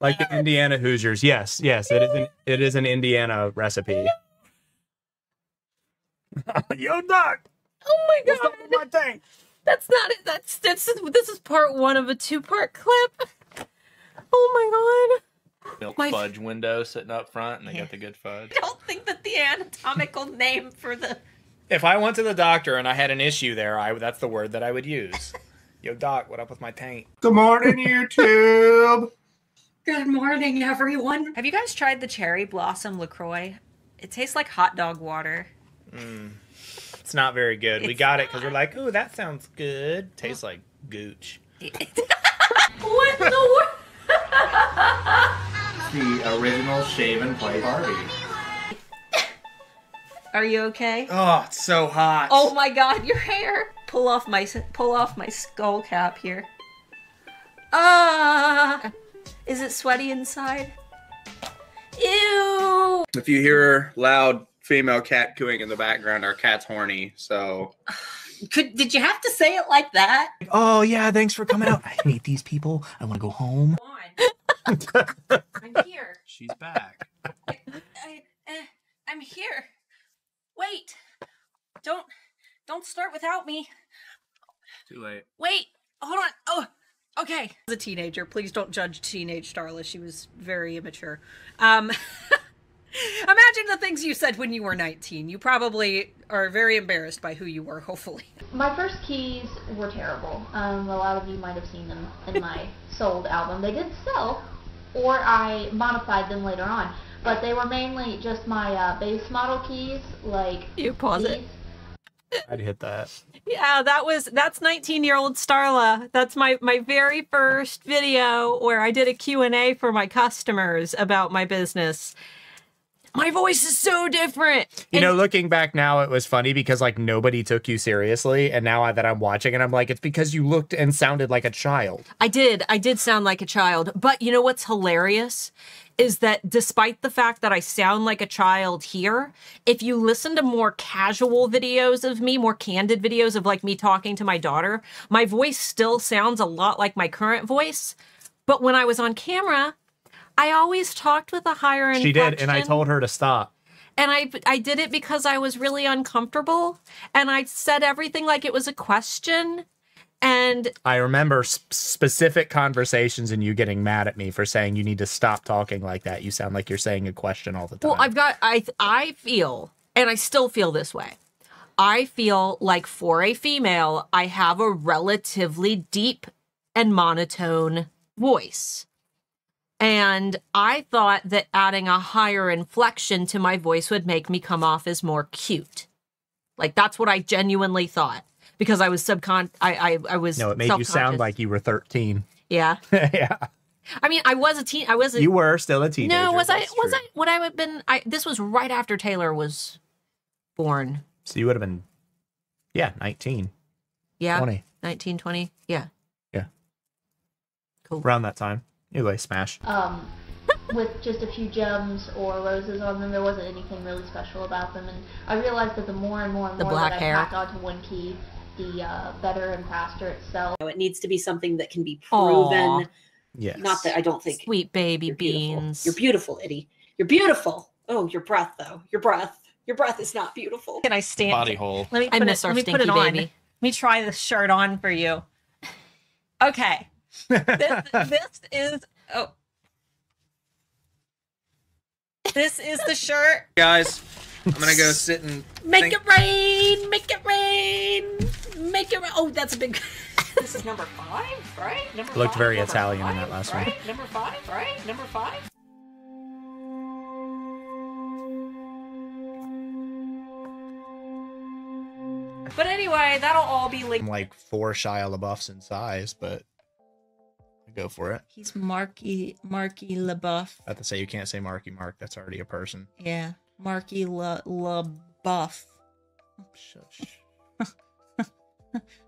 like the Indiana Hoosiers. Yes, yes, it is an it is an Indiana recipe. Yo, doc. Oh my What's god. up with my tank? That's not it. That's that's this is part one of a two part clip. Oh Milk My- fudge window sitting up front, and they got the good fudge. I don't think that the anatomical name for the If I went to the doctor and I had an issue there, I that's the word that I would use. Yo, doc, what up with my taint? Good morning, YouTube. Good morning, everyone. Have you guys tried the cherry blossom LaCroix? It tastes like hot dog water. Mm. It's not very good. we It's got it because we're like, ooh, that sounds good. Tastes like gooch. What in the world? The original shaven play Barbie. Are you okay? Oh, it's so hot. Oh my god, your hair! Pull off my pull off my skull cap here. Ah, is it sweaty inside? Ew! if you hear loud female cat cooing in the background, our cat's horny. So Could did you have to say it like that? Oh yeah, thanks for coming out. I hate these people. I want to go home. I'm here. She's back. I, uh, I'm here. Wait. Don't don't start without me. Too late. Wait. Hold on. Oh. Okay. As a teenager, please don't judge teenage Starla. She was very immature. Um Imagine the things you said when you were 19. You probably are very embarrassed by who you were, hopefully. My first keys were terrible. Um, a lot of you might have seen them in my sold album. They did sell, or I modified them later on. But they were mainly just my uh, base model keys, like You pause it. these. I'd hit that. Yeah, that was that's 19-year-old Starla. That's my my very first video where I did a Q&A for my customers about my business. My voice is so different. You know, looking back now, it was funny because like nobody took you seriously, and now that I'm watching and I'm like, it's because you looked and sounded like a child. I did. I did sound like a child. But you know what's hilarious? Is that despite the fact that I sound like a child here, if you listen to more casual videos of me, more candid videos of like me talking to my daughter, my voice still sounds a lot like my current voice. But when I was on camera, I always talked with a higher inflection. She did, and I told her to stop. And I I did it because I was really uncomfortable and I said everything like it was a question. And I remember s- specific conversations and you getting mad at me for saying you need to stop talking like that. You sound like you're saying a question all the time. Well, I've got I I feel and I still feel this way. I feel like for a female, I have a relatively deep and monotone voice. And I thought that adding a higher inflection to my voice would make me come off as more cute. Like that's what I genuinely thought because I was subcon I I, I was no, it made you sound like you were 13. yeah. yeah, I mean, I was a teen. I was a, you were still a teenager. No, was I? Was true. I? Would I have been? I. This was right after Taylor was born. So you would have been, yeah, 19, Yeah, 20, 19, 20. Yeah. Yeah. Cool. Around that time. Anyway, smash. um, with just a few gems or roses on them. There wasn't anything really special about them, and I realized that the more and more and The more black that I hair. packed onto one key, the uh, better and faster it sells. It needs to be something that can be Aw. proven. Yes. Not that I don't think Sweet baby you're beautiful. beans. You're beautiful, Eddie. You're beautiful. Oh, your breath though. Your breath. Your breath is not beautiful. Can I stand? Body hole. Let me I put miss it, our let me put it on. baby. Let me try this shirt on for you. Okay. This, this is oh. This is the shirt. Guys, I'm gonna go sit and Make think- it rain. Make it rain. Make it rain. Oh, that's a big. this is number five, right? Number Looked five, very number Italian in that last one. right? Number five, right? Number five. But anyway, that'll all be linked. I'm like four Shia LaBeoufs in size, but I go for it. He's Marky Marky LaBeouf. I have to say you can't say Marky Mark. That's already a person. Yeah, Marky La LaBeouf. Shush.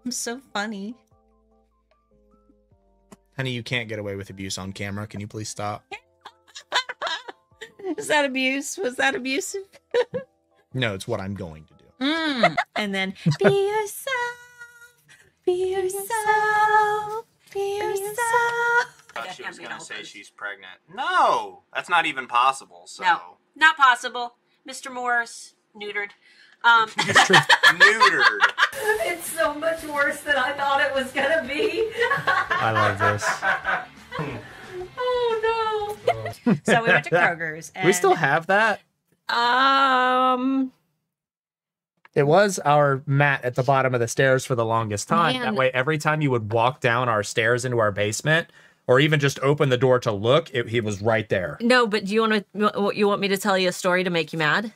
I'm so funny. Honey, you can't get away with abuse on camera. Can you please stop? Is that abuse? Was that abusive? No, it's what I'm going to do. Mm. and then be yourself. Be yourself. Be yourself. thought she was gonna say she's pregnant. No, that's not even possible. So No, not possible. Mr. Moore's, neutered. Um, neutered. It's so much worse than I thought it was gonna be. I love this. oh no. so we went to Kroger's. And we still have that. Um. It was our mat at the bottom of the stairs for the longest time. That way, every time you would walk down our stairs into our basement, or even just open the door to look, it, he was right there. No, but do you want to? You want me to tell you a story to make you mad?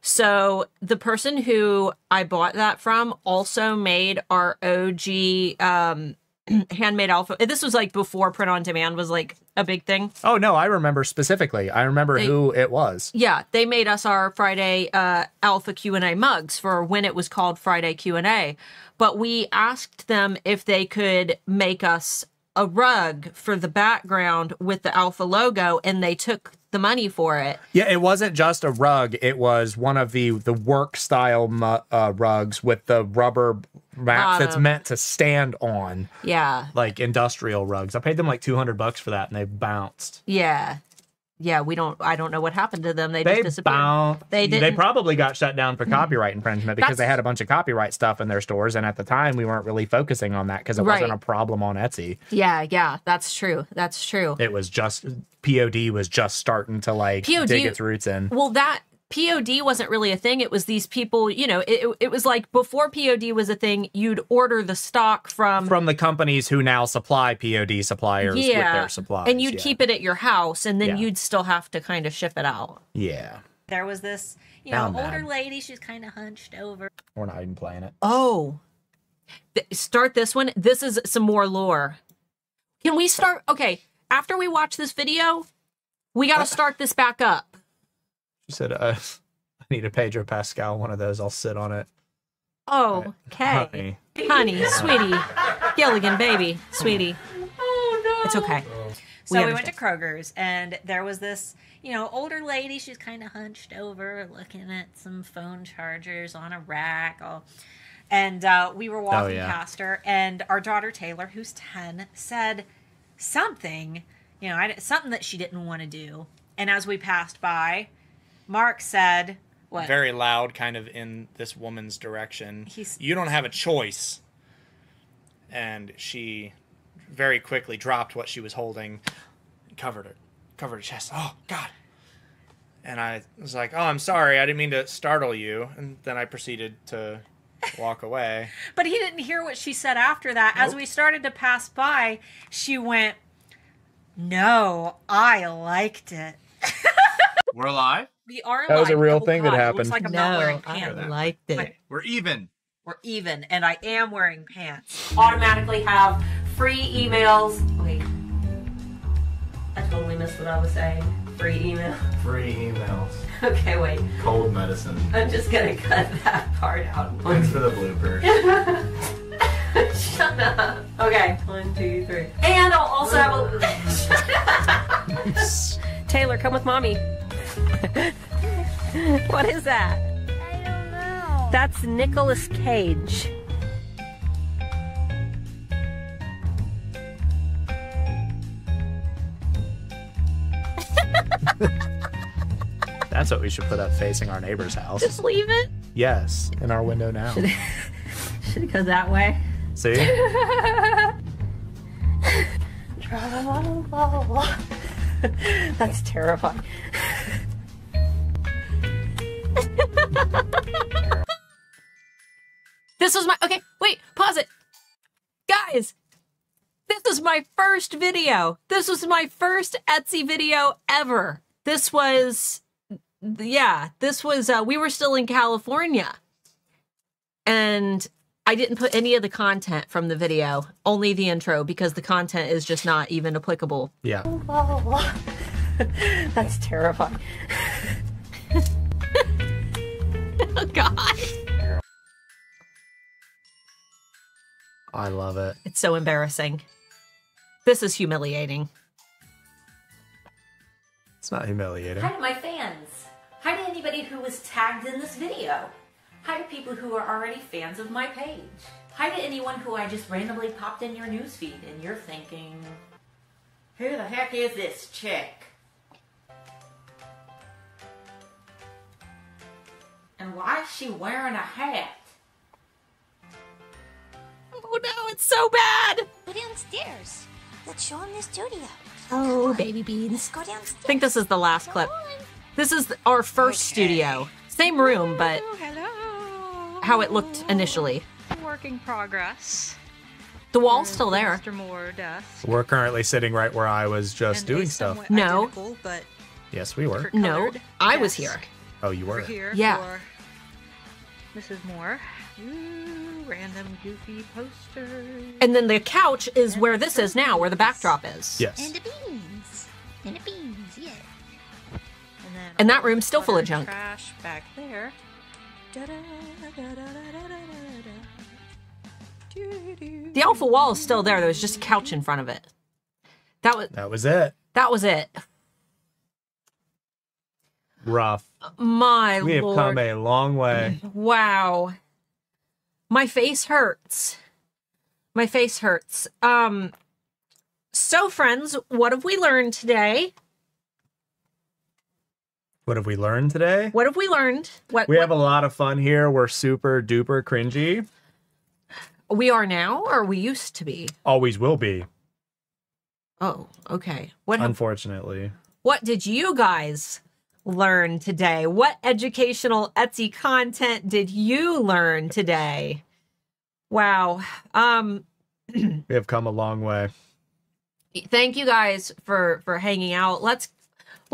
So the person who I bought that from also made our OG um, handmade alpha. This was like before print on demand was like a big thing. Oh no, I remember specifically. I remember They- who it was. Yeah, they made us our Friday uh, Alpha Q and A mugs for when it was called Friday Q and A. But we asked them if they could make us a rug for the background with the Alpha logo, and they took the money for it. Yeah, it wasn't just a rug. It was one of the the work style mu- uh, rugs with the rubber mat that's meant to stand on, Yeah, like industrial rugs. I paid them like two hundred bucks for that, and they bounced. yeah, yeah. We don't. I don't know what happened to them. They, They just disappeared. bounced. They They didn't. probably got shut down for mm-hmm. copyright infringement because they had a bunch of copyright stuff in their stores, and at the time we weren't really focusing on that because it wasn't a problem on Etsy. yeah, yeah. That's true. That's true. It was just POD was just starting to like POD dig its roots in. Well, that POD wasn't really a thing. It was these people, you know, it, it was like before POD was a thing, you'd order the stock from, From the companies who now supply POD suppliers with their supplies. and you'd yeah. keep it at your house and then Yeah. you'd still have to kind of ship it out. Yeah. There was this, you know, I'm older mad. lady. she's kind of hunched over. We're not even playing it. Oh, Th- start this one. This is some more lore. Can we start? Okay, after we watch this video, we got to uh, start this back up. She said, uh, I need a Pedro Pascal one of those. I'll sit on it. Oh, okay. Honey. Honey, sweetie. Gilligan, baby, sweetie. Oh, no. It's okay. So we, went to Kroger's, and there was this, you know, older lady. She was kind of hunched over, looking at some phone chargers on a rack. All, and uh, we were walking yeah. past her, and our daughter Taylor, who's ten, said something, you know, I, something that she didn't want to do. And as we passed by, Mark said, "What?" Very loud, kind of in this woman's direction. He's- You don't have a choice. And she very quickly dropped what she was holding, covered her, covered her chest. Oh God! And I was like, "Oh, I'm sorry. I didn't mean to startle you." And then I proceeded to walk away. But he didn't hear what she said after that. As we started to pass by, she went, No, I liked it. We're alive. We are That was a real thing that God, It happened. looks like I'm not wearing I pants. liked it. Wait, We're even. We're even, and I am wearing pants. Automatically have free emails. Wait. I totally missed what I was saying. Free email. Free emails. Okay, wait. Cold medicine. I'm just gonna cut that part out. Thanks for the bloopers. Shut up. Okay, one, two, three. And I'll also have a. Taylor, come with mommy. what is that? I don't know. That's Nicolas Cage. That's what we should put up facing our neighbor's house. Just leave it. Yes, in our window now. Should it go that way? See? That's terrifying. This was my okay. Wait, pause it, guys. This was my first video. This was my first Etsy video ever. This was, yeah, this was. Uh, we were still in California, and I didn't put any of the content from the video, only the intro, because the content is just not even applicable. Yeah. That's terrifying. Oh God, I love it. it's so embarrassing. This is humiliating. It's not humiliating. Hi to my fans. Hi to anybody who was tagged in this video. Hi to people who are already fans of my page. Hi to anyone who I just randomly popped in your newsfeed and you're thinking, who the heck is this chick? And why is she wearing a hat? Oh no, it's so bad. Go downstairs. Let's show him the studio. Oh, baby beans. Go downstairs. I think this is the last clip. This is our first studio. Same room, but oh, Hello. How it looked initially. Work in progress. The wall's still there. Mr. Moore desk. We're currently sitting right where I was just And doing stuff. No. but Yes, we were. No, colored I was here. Oh, you Over were. here Yeah. for Mrs. Moore. Ooh, random goofy posters. And then the couch is where this is now, where the backdrop is. Yes. And the beans. And the beans, yeah. And, then And that all room's still full of junk. Trash back there. The alpha wall is still there. There was just a couch in front of it. That was That was it. that was it. Rough. My We have lord. come a long way. Wow. My face hurts. My face hurts. Um so friends, what have we learned today? What have we learned today? What have we learned? What We have a lot of fun here. We're super duper cringy. we are now or we used to be? Always will be, Oh, okay. What unfortunately. what did you guys learn today? What educational Etsy content did you learn today? Wow. Um We have come a long way. thank you guys for for hanging out let's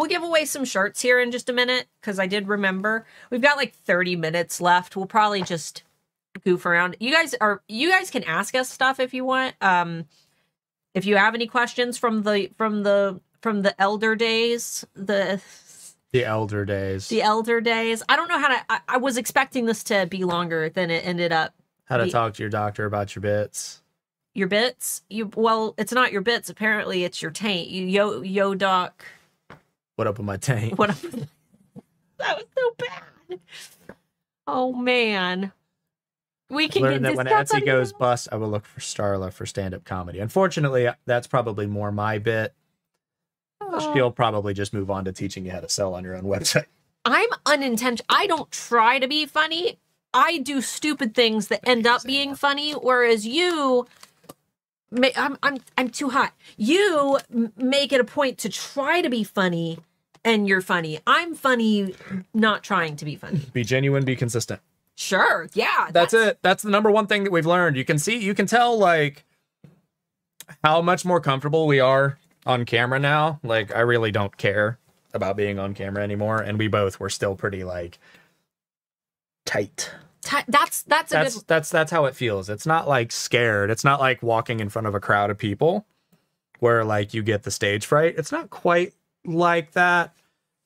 we'll give away some shirts here in just a minute because I did remember we've got like 30 minutes left. We'll probably just goof around. You guys are you guys can ask us stuff if you want. Um, if you have any questions from the from the from the elder days, the The elder days. the elder days. I don't know how to. I, I was expecting this to be longer than it ended up. How to be- talk to your doctor about your bits. Your bits. You well, it's not your bits. Apparently, it's your taint. You yo yo doc. What up with my tank? What? that was so bad. Oh man. We can Learned get that when Etsy goes bust, I will look for Starla for stand-up comedy. Unfortunately, that's probably more my bit. Oh. She'll probably just move on to teaching you how to sell on your own website. I'm unintentional. I don't try to be funny. I do stupid things that end up being funny, whereas you, I'm I'm I'm too hot. You m- make it a point to try to be funny, and you're funny. I'm funny, not trying to be funny. Be genuine, be consistent. Sure, yeah, That's it. That's the number one thing that we've learned. You can see, you can tell like how much more comfortable we are on camera now. Like I really don't care about being on camera anymore, and we both were still pretty like tight. Ti- that's that's a That's good. that's that's how it feels. It's not like scared. It's not like walking in front of a crowd of people where like you get the stage fright. It's not quite like that.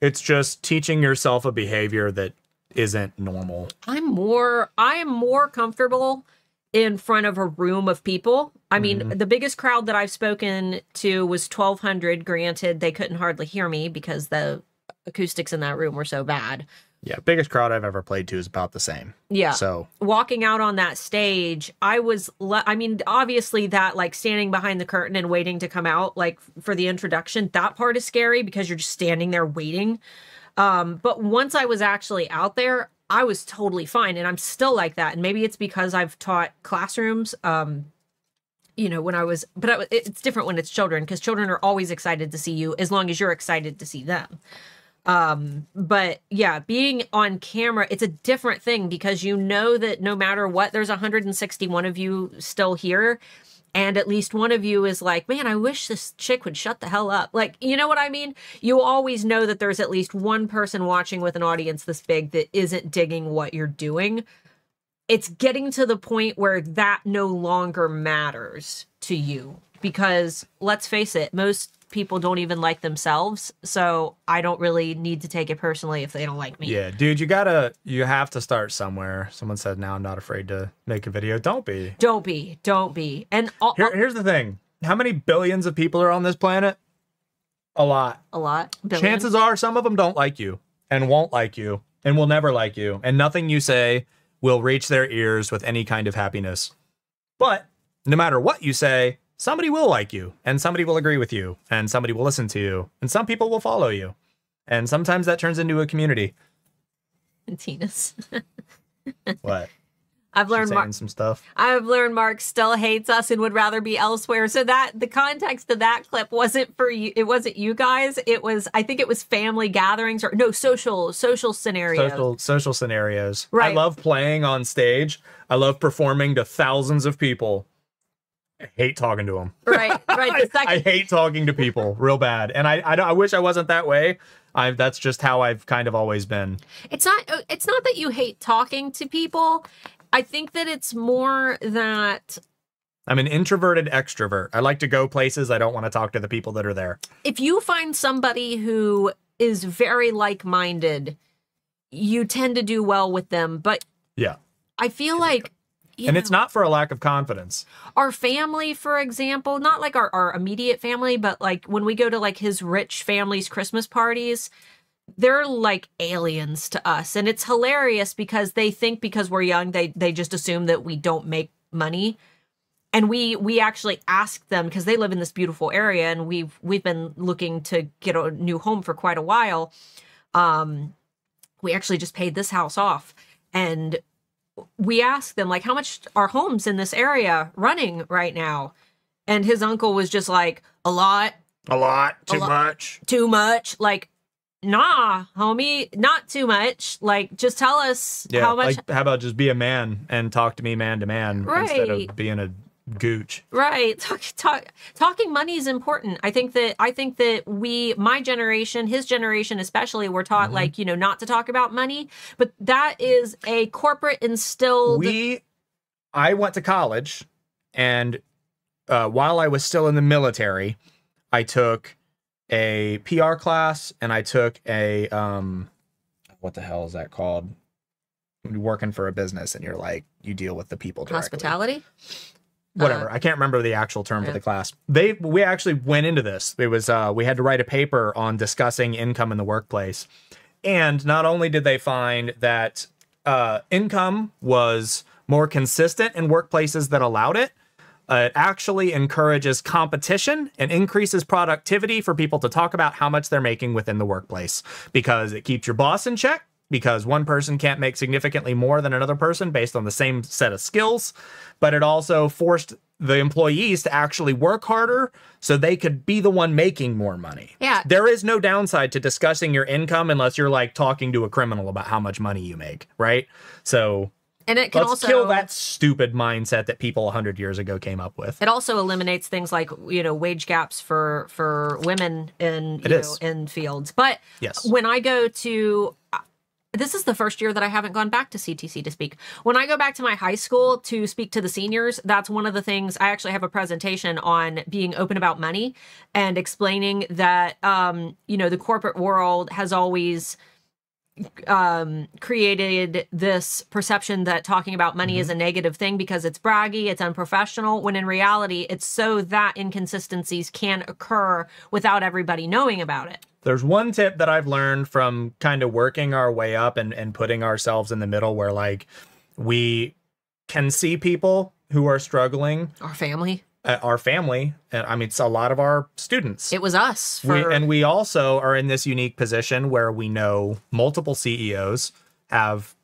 It's just teaching yourself a behavior that isn't normal. I'm more I am more comfortable in front of a room of people. I mean, Mhm. the biggest crowd that I've spoken to was 1200. Granted, they couldn't hardly hear me because the acoustics in that room were so bad. Yeah, biggest crowd I've ever played to is about the same. Yeah. So Walking out on that stage, I was le- I mean, obviously that like standing behind the curtain and waiting to come out like for the introduction, that part is scary because you're just standing there waiting. Um, but once I was actually out there, I was totally fine, and I'm still like that. And maybe it's because I've taught classrooms. Um, you know, when I was, but I, it's different when it's children because children are always excited to see you as long as you're excited to see them. Um, but yeah, being on camera, it's a different thing because you know that no matter what, there's 161 of you still here. And at least one of you is like, man, I wish this chick would shut the hell up. Like, you know what I mean? You always know that there's at least one person watching with an audience this big that isn't digging what you're doing. It's getting to the point where that no longer matters to you because let's face it, most people don't even like themselves. So I don't really need to take it personally if they don't like me. yeah, dude, you gotta you have to start somewhere. Someone said now I'm not afraid to make a video. Don't be. Don't be. Don't be. And all, Here, here's the thing. How many billions of people are on this planet? A lot. a lot. Billion. Chances are some of them don't like you and won't like you and will never like you. And nothing you say will reach their ears with any kind of happiness. But no matter what you say, somebody will like you and somebody will agree with you and somebody will listen to you and some people will follow you. And sometimes that turns into a community. And Tina's. What? I've learned Mark. some stuff. I've learned Mark still hates us and would rather be elsewhere. So that the context of that clip wasn't for you. It wasn't you guys. It was I think it was family gatherings or no social social scenarios. social social scenarios. I love playing on stage. I love performing to thousands of people. Hate talking to them. Right, right. The I, I hate talking to people real bad, and I I, I wish I wasn't that way. I that's just how I've kind of always been. it's not uh, it's not that you hate talking to people. I think that it's more that I'm an introverted extrovert. I like to go places. I don't want to talk to the people that are there. if you find somebody who is very like-minded, you tend to do well with them, but Yeah, I feel like you and know, it's not for a lack of confidence. our family, for example, not like our, our immediate family, but like when we go to like his rich family's Christmas parties, they're like aliens to us. And it's hilarious because they think because we're young, they they just assume that we don't make money. And we we actually asked them because they live in this beautiful area and we've we've been looking to get a new home for quite a while. Um we actually just paid this house off and we asked them like how much are homes in this area running right now? And his uncle was just like a lot. A lot, too lot. much. too much. Like nah homie. Not too much. Like just tell us Yeah, how much like how about just be a man and talk to me man to man instead of being a gooch. Right. Talk, talk, talking money is important. I think that I think that we, my generation, his generation especially, were taught Mm-hmm. like you know not to talk about money, but that is a corporate instilled. We, I went to college, and uh, while I was still in the military, I took a PR class and I took a um, what the hell is that called? You're working for a business and you're like you deal with the people directly. hospitality. Whatever. I can't remember the actual term for Uh, the class. They we actually went into this. It was uh we had to write a paper on discussing income in the workplace. And not only did they find that uh income was more consistent in workplaces that allowed it, uh, it actually encourages competition and increases productivity for people to talk about how much they're making within the workplace because it keeps your boss in check because one person can't make significantly more than another person based on the same set of skills but it also forced the employees to actually work harder so they could be the one making more money. Yeah. There is no downside to discussing your income unless you're like talking to a criminal about how much money you make, right? So And it can let's also kill that stupid mindset that people 100 years ago came up with. It also eliminates things like you know wage gaps for for women in It you is. know in fields. But Yes. when I go to this is the first year that I haven't gone back to CTC to speak. When I go back to my high school to speak to the seniors, that's one of the things I actually have a presentation on being open about money and explaining that um, you know, the corporate world has always um created this perception that talking about money is a negative thing because it's braggy, it's unprofessional, when in reality it's so that inconsistencies can occur without everybody knowing about it. There's one tip that I've learned from kind of working our way up and, and putting ourselves in the middle where like we can see people who are struggling, Our family. uh, our family, and I mean, it's a lot of our students. It was us We, and we also are in this unique position where we know multiple CEOs have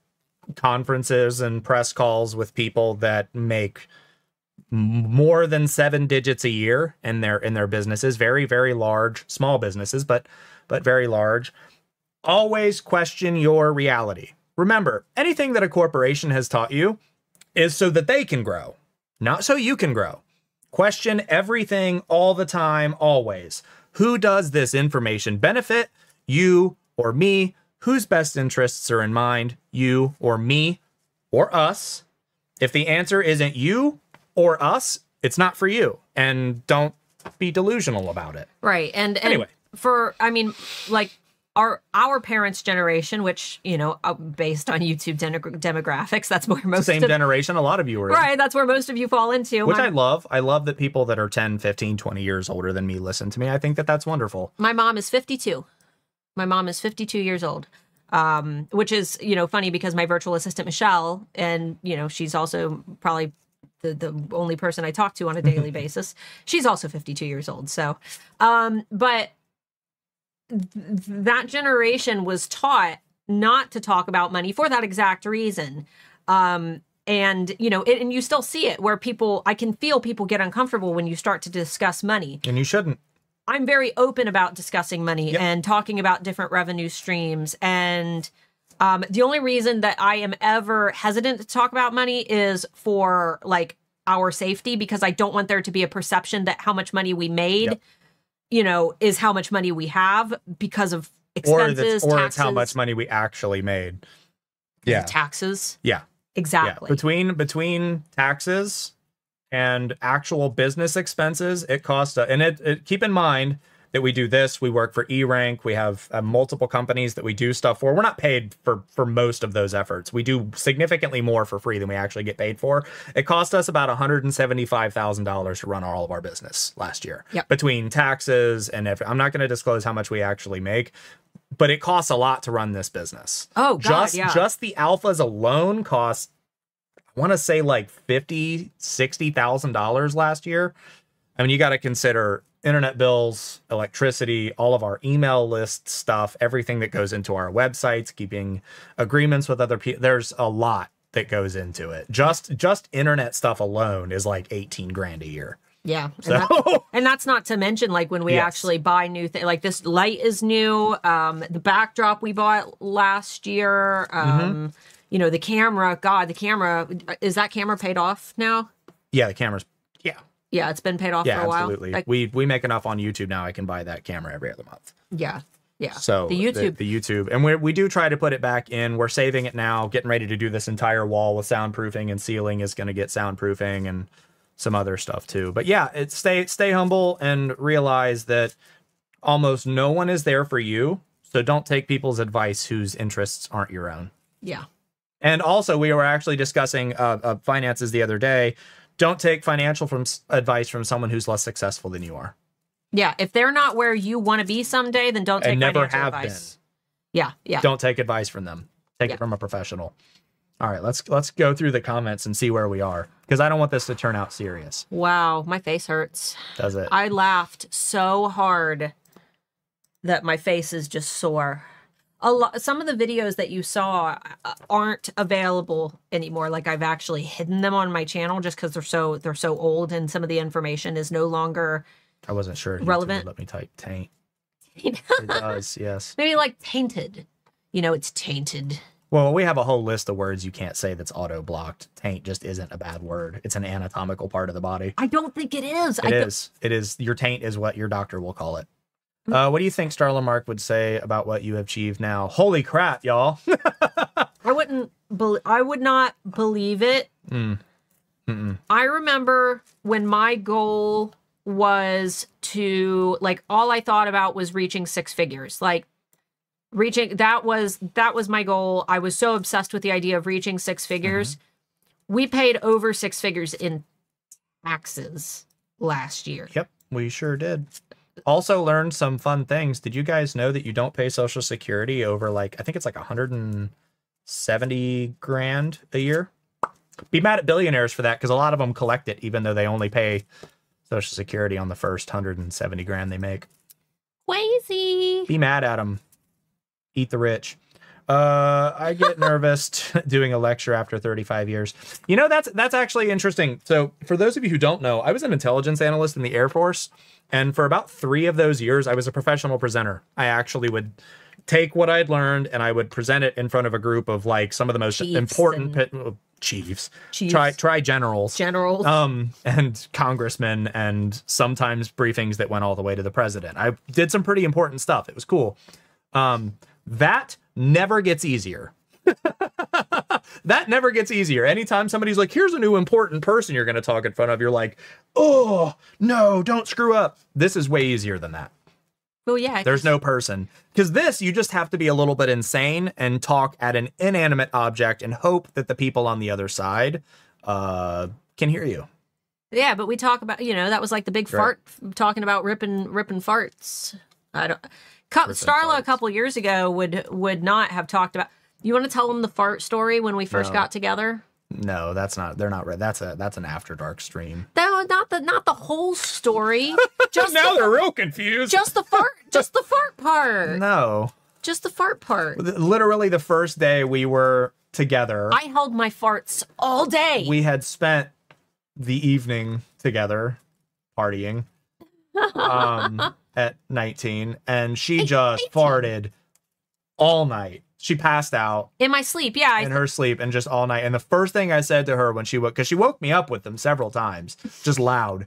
conferences and press calls with people that make more than seven digits a year in their in their businesses very very large small businesses but but very large always question your reality remember anything that a corporation has taught you is so that they can grow not so you can grow Question everything all the time, always. Who does this information benefit? You or me? Whose best interests are in mind? You or me or us? If the answer isn't you or us, it's not for you. And don't be delusional about it. Right. And, and Anyway. For I mean like our our parents generation which, you know, uh, based on YouTube demographics, that's where most same of, generation a lot of you are. Right, that's where most of you fall into. Which My- I love. I love that people that are 10, 15, 20 years older than me listen to me. I think that that's wonderful. my mom is 52 my mom is 52 years old um which is you know funny because my virtual assistant michelle and you know she's also probably the, the only person i talk to on a daily basis she's also 52 years old so um but that generation was taught not to talk about money for that exact reason um and you know it, and you still see it where people i can feel people get uncomfortable when you start to discuss money And you shouldn't. I'm very open about discussing money and talking about different revenue streams. And um, the only reason that I am ever hesitant to talk about money is for like our safety, because I don't want there to be a perception that how much money we made, you know, is how much money we have because of expenses, or taxes, it's how much money we actually made. Yeah. taxes. Yeah. Exactly. Yeah. Between between taxes and actual business expenses, it costs. A, and it, it keep in mind that we do this. We work for E Rank. We have uh, multiple companies that we do stuff for. We're not paid for for most of those efforts. We do significantly more for free than we actually get paid for. It cost us about one hundred and seventy five thousand dollars to run all of our business last year. Yep. Between taxes and if I'm not going to disclose how much we actually make, but it costs a lot to run this business. Oh, God, just yeah. just the alphas alone cost I want to say like 50, 60,000 dollars last year. I mean, you got to consider internet bills, electricity, all of our email list stuff, everything that goes into our websites, keeping agreements with other people. There's a lot that goes into it. Just just internet stuff alone is like 18 grand a year. Yeah. And, So- that's, and that's not to mention like when we Yes. actually buy new things like this light is new. Um the backdrop we bought last year. Um you know, the camera, God, the camera is that camera paid off now? Yeah, the camera's Yeah, it's been paid off yeah, for a while. absolutely. Like, we we make enough on YouTube now. I can buy that camera every other month. yeah, yeah. So the YouTube. the, YouTube, and we we do try to put it back in. We're saving it now, getting ready to do this entire wall with soundproofing and ceiling is going to get soundproofing and some other stuff too. But yeah, it stay stay humble and realize that almost no one is there for you. So don't take people's advice whose interests aren't your own. yeah. And also, we were actually discussing uh, uh, finances the other day. Don't take financial from advice from someone who's less successful than you are, Yeah. If they're not where you want to be someday, then don't take and never have advice. Yeah. Yeah. Don't take advice from them. Take Yeah. it from a professional. All right, let's let's go through the comments and see where we are because I don't want this to turn out serious. Wow. My face hurts. Does it? I laughed so hard that my face is just sore. A lot some of the videos that you saw uh, aren't available anymore. Like I've actually hidden them on my channel just cuz they're so they're so old and some of the information is no longer I wasn't sure. if YouTube would Relevant. Let me type taint. It does. Yes. maybe like tainted. You know, it's tainted. Well, we have a whole list of words you can't say that's auto blocked. Taint just isn't a bad word. It's an anatomical part of the body. I don't think it is it I is. it is Your taint is what your doctor will call it. Uh, what do you think Starla Mark would say about what you have achieved now? Holy crap, y'all! I wouldn't bel I would not believe it Mm. I remember when my goal was to like all I thought about was reaching six figures. Like reaching that was that was my goal. I was so obsessed with the idea of reaching six figures. We paid over six figures in taxes last year. Yep, we sure did. Also learned some fun things. Did you guys know that you don't pay Social Security over like I think it's like 170 grand a year? Be mad at billionaires for that because a lot of them collect it even though they only pay Social Security on the first 170 grand they make. Crazy. Be mad at them. Eat the rich. Uh, I get nervous doing a lecture after 35 years. You know, that's that's actually interesting. So, for those of you who don't know, I was an intelligence analyst in the Air Force, and for about three of those years, I was a professional presenter. I actually would take what I'd learned and I would present it in front of a group of like some of the most Chiefs important pit, uh, chiefs, Chiefs. try try generals, Generals. um, and congressmen, and sometimes briefings that went all the way to the president. I did some pretty important stuff. It was cool. Um, that never gets easier. that never gets easier. Anytime somebody's like, here's a new important person you're going to talk in front of, you're like, oh, no, don't screw up. This is way easier than that. Well, yeah. There's no person. Because this, you just have to be a little bit insane and talk at an inanimate object and hope that the people on the other side uh, can hear you. Yeah, but we talk about you know that was like the big Right. fart talking about ripping ripping farts. I don't. Cou- Starla a couple years ago would would not have talked about. You want to tell them the fart story when we first No. got together? No, that's not. They're not. right. That's a that's an after dark stream. No, not the not the whole story. Just now the, they're real confused. just the fart, just the fart part, No, just the fart part. literally the first day we were together, I held my farts all day. we had spent the evening together partying um at 19 and she just farted all night she passed out in my sleep, yeah. I, in her sleep and just all night and the first thing i said to her when she woke because she woke me up with them several times just loud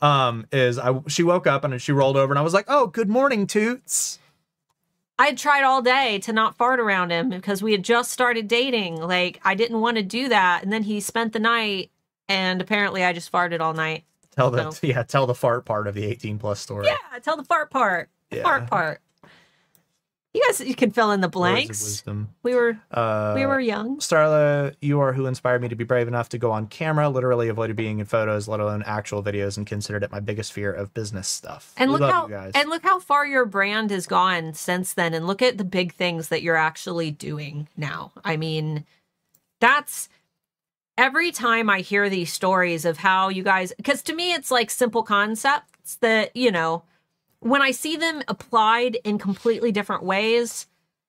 um is i she woke up and she rolled over and i was like oh good morning toots I had tried all day to not fart around him because we had just started dating. Like I didn't want to do that, and then he spent the night, and apparently I just farted all night. Tell the So- yeah tell the fart part of the 18 plus story Yeah, tell the fart part. Yeah. Fart part. You guys, you can fill in the blanks. We were uh we were young. Starla, you are who inspired me to be brave enough to go on camera. Literally avoided being in photos, let alone actual videos, and considered it my biggest fear of business stuff. And We look how and look how far your brand has gone since then and look at the big things that you're actually doing now. I mean, that's every time I hear these stories of how you guys cuz to me it's like simple concepts that, you know, when I see them applied in completely different ways,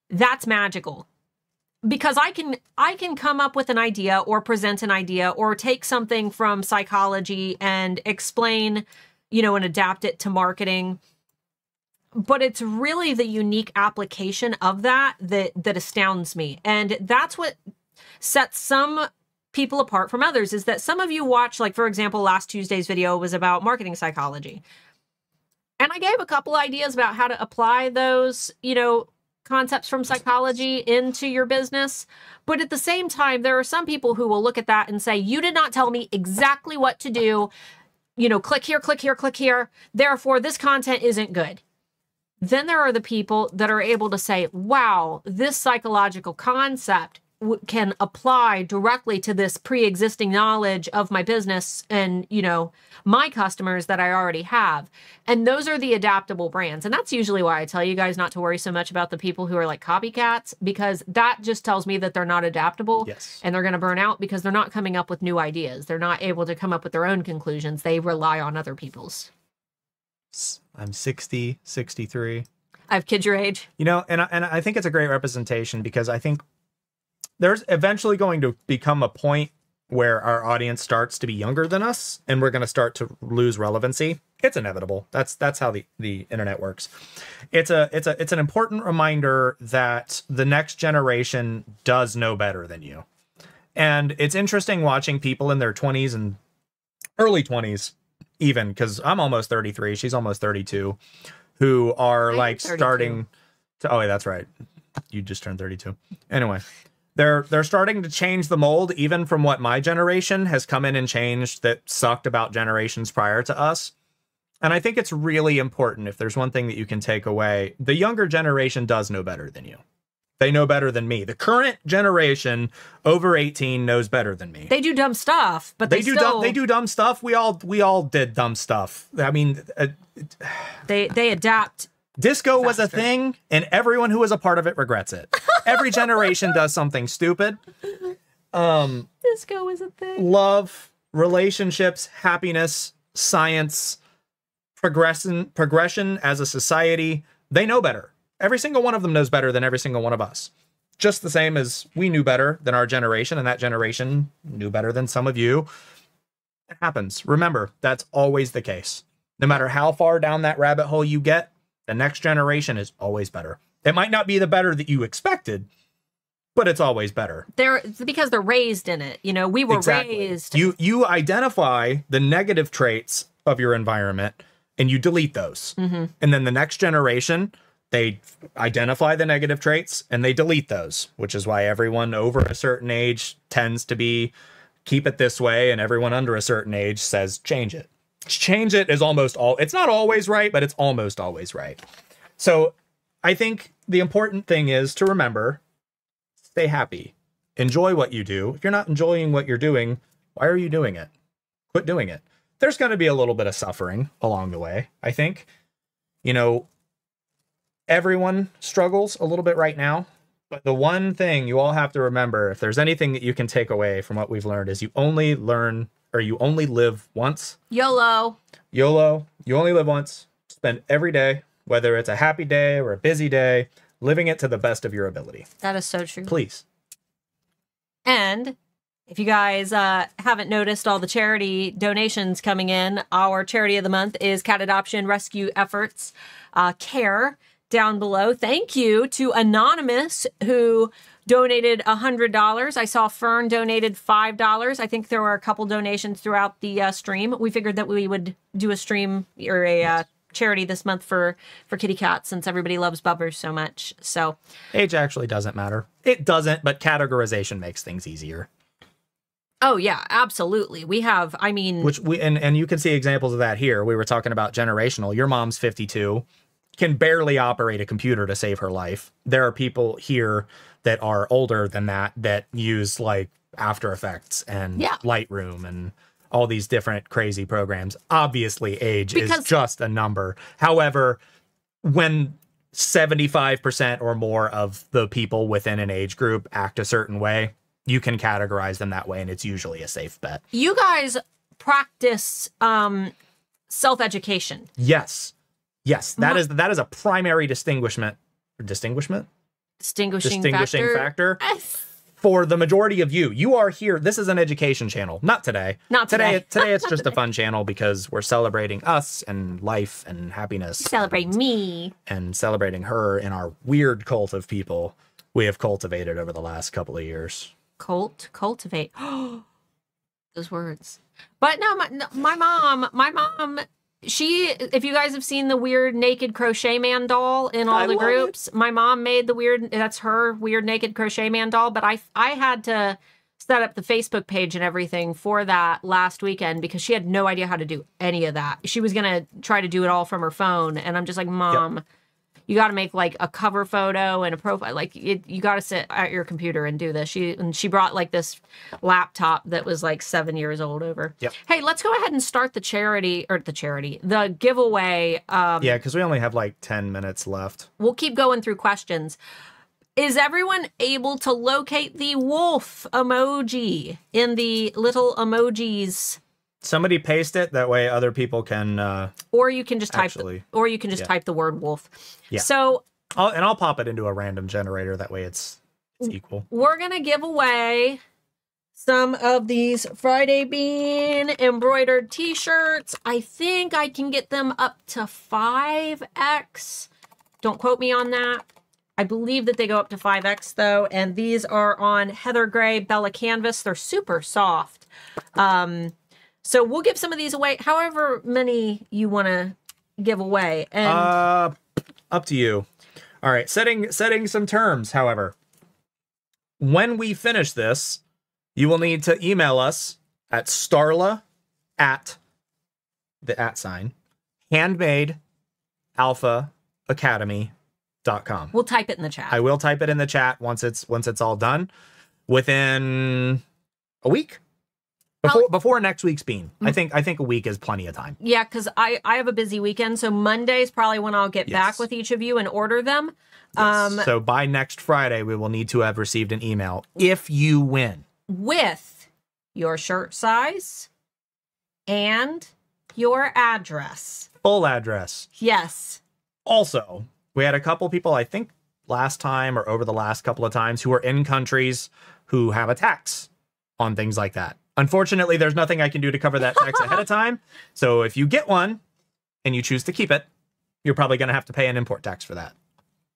that's magical because I can I can come up with an idea or present an idea or take something from psychology and explain, you know, and adapt it to marketing. But it's really the unique application of that that that astounds me. And that's what sets some people apart from others is that some of you watch, like, for example, last Tuesday's video was about marketing psychology. And I gave a couple ideas about how to apply those, you know, concepts from psychology into your business. But at the same time, there are some people who will look at that and say, You did not tell me exactly what to do. You know, click here, click here, click here. Therefore, this content isn't good. Then there are the people that are able to say, Wow, this psychological concept can apply directly to this pre-existing knowledge of my business and you know my customers that i already have. And those are the adaptable brands. And that's usually why i tell you guys not to worry so much about the people who are like copycats because that just tells me that they're not adaptable Yes. and they're going to burn out because they're not coming up with new ideas. They're not able to come up with their own conclusions. They rely on other people's. I'm 60, 63. i have kids your age. You know, and I, and I think it's a great representation because I think there's eventually going to become a point where our audience starts to be younger than us and we're going to start to lose relevancy. It's inevitable. That's that's how the the internet works. It's a it's a it's an important reminder that the next generation does know better than you. And it's interesting watching people in their 20s and early 20s even because I'm almost 33, she's almost 32 who are am like 32. starting to oh yeah, that's right. You just turned 32. Anyway, they're they're starting to change the mold even from what my generation has come in and changed that sucked about generations prior to us. And I think it's really important if there's one thing that you can take away, the younger generation does know better than you. They know better than me. The current generation over 18 knows better than me. they do dumb stuff but they, They do still, dumb they do dumb stuff. We all we all did dumb stuff. I mean, uh, they they adapt Disco was a thing, and everyone who was a part of it regrets it. Every generation does something stupid. Um, disco is a thing love, relationships, happiness, science, progression, progression as a society. They know better. Every single one of them knows better than every single one of us. Just the same as we knew better than our generation, and that generation knew better than some of you. It happens. Remember, that's always the case. No matter how far down that rabbit hole you get, the next generation is always better. It might not be the better that you expected, but it's always better. they're because they're raised in it you know we were raised You you identify the negative traits of your environment and you delete those. Mhm. And then the next generation, they identify the negative traits and they delete those, which is why everyone over a certain age tends to be keep it this way and everyone under a certain age says change it. Change it is almost all it's not always right, but it's almost always right. So, I think the important thing is to remember stay happy. Enjoy what you do. If you're not enjoying what you're doing, why are you doing it? Quit doing it. There's going to be a little bit of suffering along the way, I think. You know, everyone struggles a little bit right now, but the one thing you all have to remember, if there's anything that you can take away from what we've learned, is you only learn or you only live once. YOLO. YOLO, you only live once. Spend every day, whether it's a happy day or a busy day, living it to the best of your ability. That is so true. Please. And if you guys uh, haven't noticed all the charity donations coming in, our charity of the month is Cat Adoption Rescue Efforts uh, Care down below. Thank you to Anonymous who donated $100. I saw Fern donated $5. I think there were a couple donations throughout the uh, stream. We figured that we would do a stream or a uh, charity this month for for kitty cats since everybody loves bubbers so much. So Age actually doesn't matter. It doesn't, but categorization makes things easier. Oh yeah, absolutely. We have I mean Which we and and you can see examples of that here. We were talking about generational. Your mom's 52, can barely operate a computer to save her life. There are people here that are older than that that use like After Effects and Yeah. Lightroom and all these different crazy programs. Obviously, age is just a number. However, when 75% or more of the people within an age group act a certain way, you can categorize them that way, and it's usually a safe bet. you guys practice um self-education. Yes. Yes. that is that is a primary distinguishment distinguishment? Distinguishing, Distinguishing factor. factor. For the majority of you, you are here. This is an education channel. Not today. Not today. Today, it's just a fun channel because we're celebrating us and life and happiness Celebrate me. and celebrating her in our weird cult of people we have cultivated over the last couple of years. Cult, cultivate. Those words. But no, my, no, my mom, my mom, she, if you guys have seen the weird naked crochet man doll in all I the love it. groups, my mom made the weird, that's her weird naked crochet man doll. But I, I had to set up the Facebook page and everything for that last weekend because she had no idea how to do any of that. She was going to try to do it all from her phone. And I'm just like, mom, you got to make like a cover photo and a profile like it, you got to sit at your computer and do this she and she brought like this laptop that was like seven years old over Yep. hey let's go ahead and start the charity or the charity the giveaway um Yeah, because we only have like 10 minutes left. we'll keep going through questions is everyone able to locate the wolf emoji in the little emojis Somebody paste it. That way other people can. Uh, or you can just type Actually, or you can just yeah. type the word wolf Yeah. so I'll, and I'll pop it into a random generator. That way it's, it's equal. we're gonna give away some of these Friday Bean embroidered t-shirts. I think I can get them up to 5x. Don't quote me on that. I believe that they go up to 5x though, and these are on Heather Gray Bella Canvas. They're super soft. Um, so we'll give some of these away, however many you want to give away. And Uh, up to you. All right, setting setting some terms. However, when we finish this, you will need to email us at starla at the at sign handmade alpha academy.com. we'll type it in the chat. I will type it in the chat once it's once it's all done within a week before before next week's bean. I think I think a week is plenty of time. Yeah, because I I have a busy weekend, so Monday is probably when I'll get back with each of you and order them. Um, so by next Friday, we will need to have received an email if you win. with your shirt size and your address. Full address. Yes. Also, we had a couple people, I think last time or over the last couple of times, who are in countries who have a tax on things like that. Unfortunately, there's nothing I can do to cover that tax ahead of time. So if you get one and you choose to keep it, you're probably going to have to pay an import tax for that.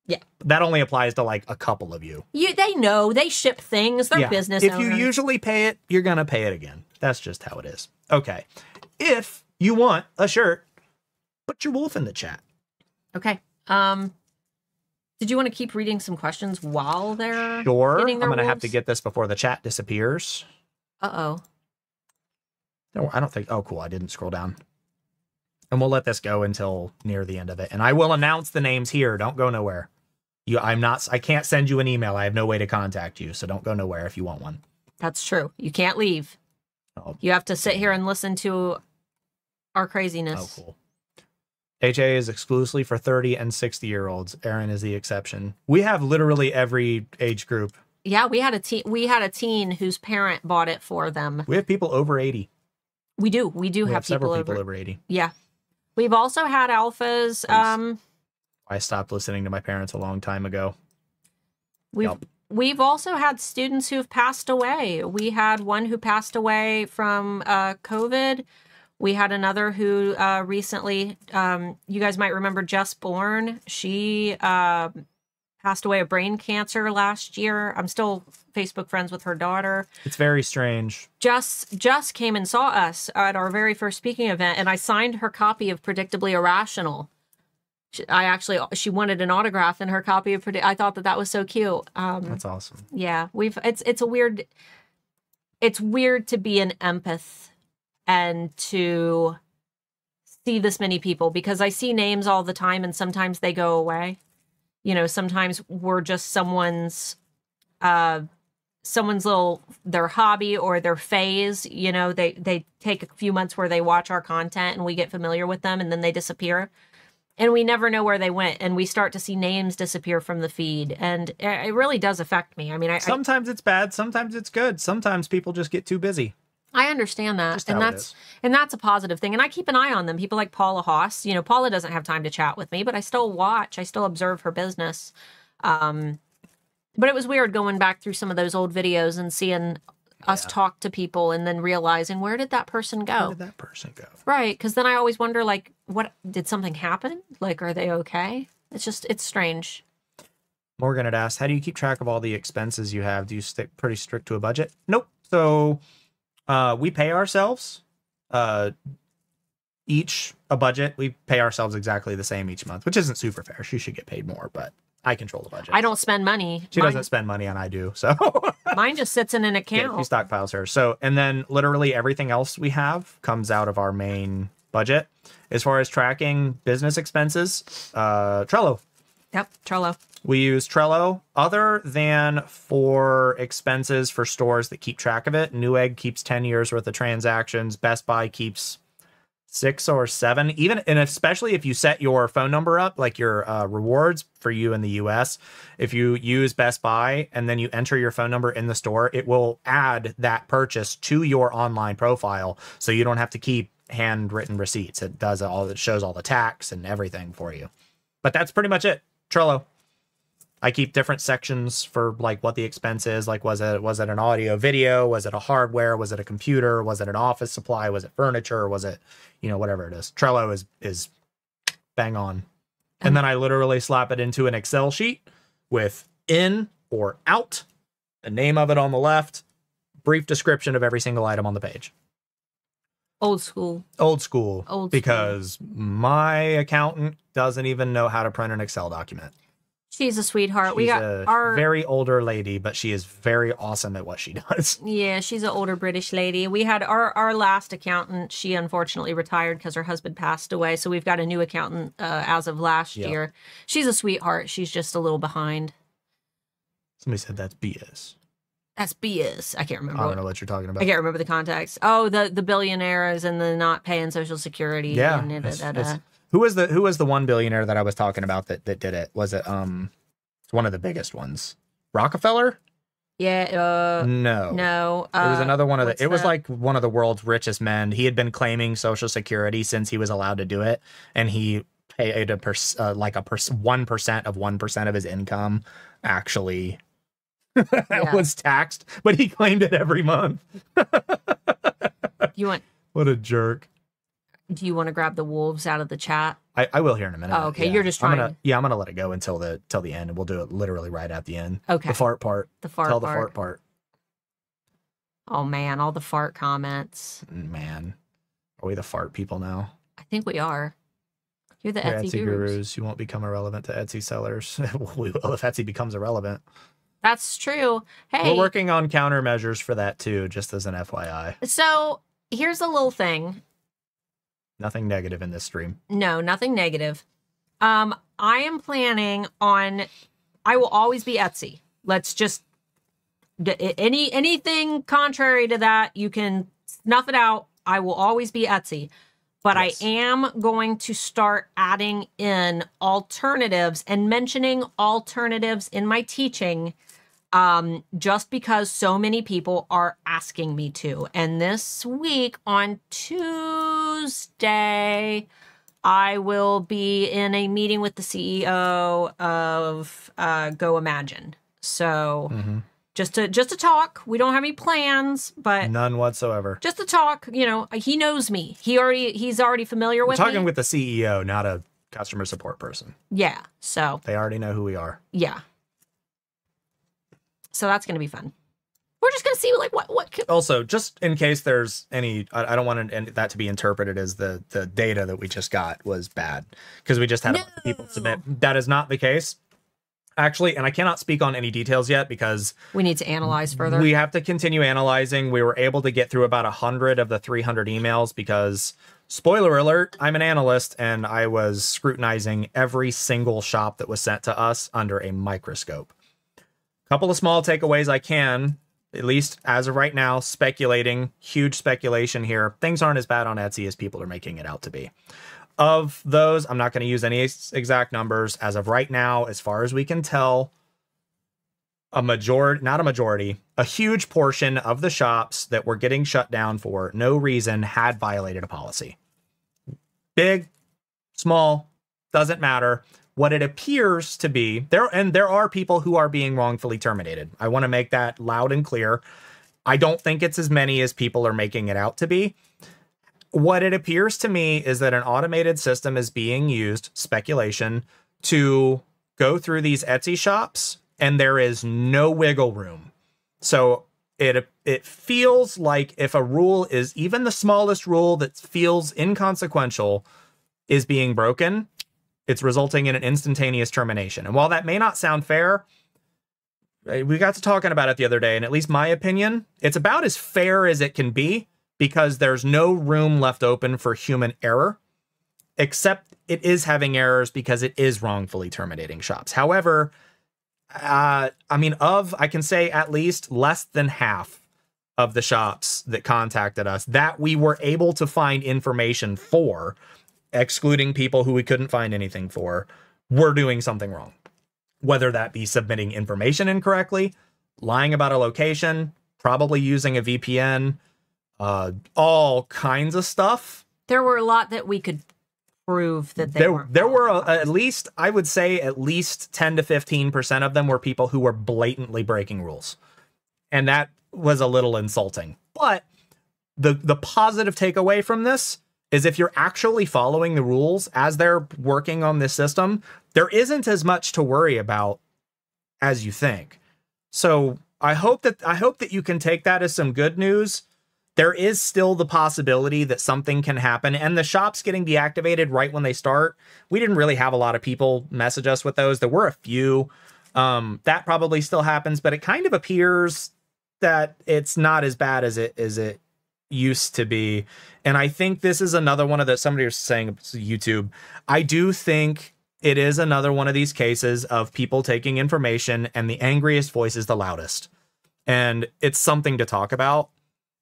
Yeah. That only applies to like a couple of you. You they know they ship things. They're Yeah. business If owners. you usually pay it, you're gonna pay it again. That's just how it is. Okay. If you want a shirt, put your wolf in the chat. okay. Um, did you want to keep reading some questions while they're Sure. I'm gonna have to get this before the chat disappears. Uh oh. No, I don't think. Oh, cool. I didn't scroll down. And we'll let this go until near the end of it. And I will announce the names here. Don't go nowhere. You, I'm not. I can't send you an email. I have no way to contact you. So don't go nowhere if you want one. That's true. You can't leave. Oh. You have to sit here and listen to our craziness. Oh, cool. HA is exclusively for 30 and 60 year olds. Aaron is the exception. We have literally every age group. Yeah, we had a teen. We had a teen whose parent bought it for them. We have people over 80. We do. We do we have, have several people, people over. over 80. Yeah. We've also had alphas. Um, I stopped listening to my parents a long time ago. we've Yep. we've also had students who've passed away. We had one who passed away from uh, COVID. We had another who uh, recently. Um, you guys might remember Jess Bourne. She uh, passed away of brain cancer last year. I'm still Facebook friends with her daughter. It's very strange. Jess just came and saw us at our very first speaking event, and I signed her copy of Predictably Irrational. She, I actually she wanted an autograph in her copy of Predict. I thought that that was so cute. Um, That's awesome. yeah, we've it's it's a weird. It's weird to be an empath and to see this many people because I see names all the time and sometimes they go away. You know, sometimes we're just someone's uh someone's little their hobby or their phase, you know, they they take a few months where they watch our content and we get familiar with them and then they disappear. And we never know where they went and we start to see names disappear from the feed and it really does affect me. I mean, I I, Sometimes it's bad. Sometimes it's good. Sometimes people just get too busy. I understand that, Just and that's and that's a positive thing. And I keep an eye on them. People like Paula Haas. You know, Paula doesn't have time to chat with me, but I still watch. I still observe her business. Um, but it was weird going back through some of those old videos and seeing us talk to people, and then realizing where did that person go? Where did that person go? Right, because then I always wonder, like, what did something happen? Like, are they okay? It's just it's strange. Morgan had asked, "How do you keep track of all the expenses you have? Do you stick pretty strict to a budget?" Nope. So, uh, we pay ourselves, uh, each a budget. We pay ourselves exactly the same each month, which isn't super fair. She should get paid more, but I control the budget. I don't spend money. She mine, doesn't spend money, and I do. So mine just sits in an yeah, account. he stockpiles her. So, and then literally everything else we have comes out of our main budget. As far as tracking business expenses, uh, Trello. Yep, Trello. We use Trello. Other than for expenses for stores that keep track of it, Newegg keeps 10 years worth of transactions. Best Buy keeps six or seven. Even and especially if you set your phone number up, like your uh, rewards for you in the US, if you use Best Buy and then you enter your phone number in the store, it will add that purchase to your online profile, so you don't have to keep handwritten receipts. It does all. It shows all the tax and everything for you. But that's pretty much it. Trello. I keep different sections for like what the expense is. Like, was it was it an audio video? Was it a hardware? Was it a computer? Was it an office supply? Was it furniture? Was it, you know, whatever it is. Trello is is bang on. And then I literally slap it into an Excel sheet with in or out, the name of it on the left, brief description of every single item on the page. Old school. Old school. Old school. because my accountant doesn't even know how to print an Excel document. She's a sweetheart. we She's got a our very older lady, but she is very awesome at what she does. Yeah, she's an older British lady. We had our our last accountant. She unfortunately retired because her husband passed away. So we've got a new accountant uh, as of last Yep. year. She's a sweetheart. She's just a little behind. Somebody said that's BS. That's BS. I can't remember. I don't what- know what you're talking about. I can't remember the context. Oh, the the billionaires and the not paying Social Security. Yeah. and da, da, da, it's- who was the who was the one billionaire that I was talking about that that did it? Was it um it's one of the biggest ones. Rockefeller? Yeah. Uh, No. No. it was uh, another one of the it was like one of the world's richest men. He had been claiming social security since he was allowed to do it and he paid a per, uh, like a per, 1% of 1% of his income actually Yeah. was taxed, but he claimed it every month. You want? What a jerk. Do you want to grab the wolves out of the chat? I, I will here in a minute. Oh, okay. You're just I'm trying gonna, yeah, I'm gonna let it go until the till the end, and we'll do it literally right at the end. Okay. The fart part. The fart Tell the fart part. Oh man, all the fart comments. Mm, man, are we the fart people now? I think we are. You're the Etsy, Etsy gurus. gurus. You won't become irrelevant to Etsy sellers. we will if Etsy becomes irrelevant. That's true. Hey, We're working on countermeasures for that too, just as an FYI. so here's a little thing. Nothing negative in this stream. No, nothing negative. Um, I am planning on. I will always be Etsy. Let's just any anything contrary to that, you can snuff it out. I will always be Etsy, but Yes. I am going to start adding in alternatives and mentioning alternatives in my teaching um, just because so many people are asking me to. And this week on Tuesday, I will be in a meeting with the CEO of uh, Go Imagine. So Mhm. just to just to talk. We don't have any plans, but None whatsoever. just to talk. You know, he knows me. He already he's already familiar We're with talking me. with the CEO, not a customer support person. yeah. So They already know who we are. yeah. So that's gonna be fun. We're just gonna see like what what could, also just in case there's any i, I don't want it- that to be interpreted as the the data that we just got was bad because we just had a bunch of people submit. That is not the case. Actually and i cannot speak on any details yet because we need to analyze further. we have to continue analyzing. We were able to get through about 100 of the 300 emails because spoiler alert i'm an analyst and i was scrutinizing every single shop that was sent to us under a microscope couple of small takeaways I can, at least as of right now, speculating, huge speculation here. Things aren't as bad on Etsy as people are making it out to be. Of those, I'm not going to use any exact numbers. As of right now, as far as we can tell, a majority, not a majority, a huge portion of the shops that were getting shut down for no reason had violated a policy. Big, small, doesn't matter. What it appears to be there, and there are people who are being wrongfully terminated. I want to make that loud and clear. I don't think it's as many as people are making it out to be. What it appears to me is that an automated system is being used, speculation, to go through these Etsy shops and there is no wiggle room. So it it feels like if a rule is even the smallest rule that feels inconsequential is being broken, it's resulting in an instantaneous termination. And while that may not sound fair, eh, we got to talking about it the other day, and at least my opinion, it's about as fair as it can be because there's no room left open for human error, except it is having errors because it is wrongfully terminating shops. However, uh, I mean, of I can say at least less than half of the shops that contacted us that we were able to find information for, excluding people who we couldn't find anything for, we're doing something wrong. Whether that be submitting information incorrectly, lying about a location, probably using a VPN, uh, all kinds of stuff. There were a lot that we could prove that they there there were a, at least I would say at least 10 to 15% of them were people who were blatantly breaking rules. And that was a little insulting. But the the positive takeaway from this is if you're actually following the rules as they're working on this system, there isn't as much to worry about as you think. So, I hope that I hope that you can take that as some good news. There is still the possibility that something can happen and the shops getting deactivated right when they start we didn't really have a lot of people message us with those. There were a few. Um, that probably still happens but it kind of appears that it's not as bad as it as it used to be and i think this is another one of the somebody was saying youtube i do think it is another one of these cases of people taking information and the angriest voice is the loudest and it's something to talk about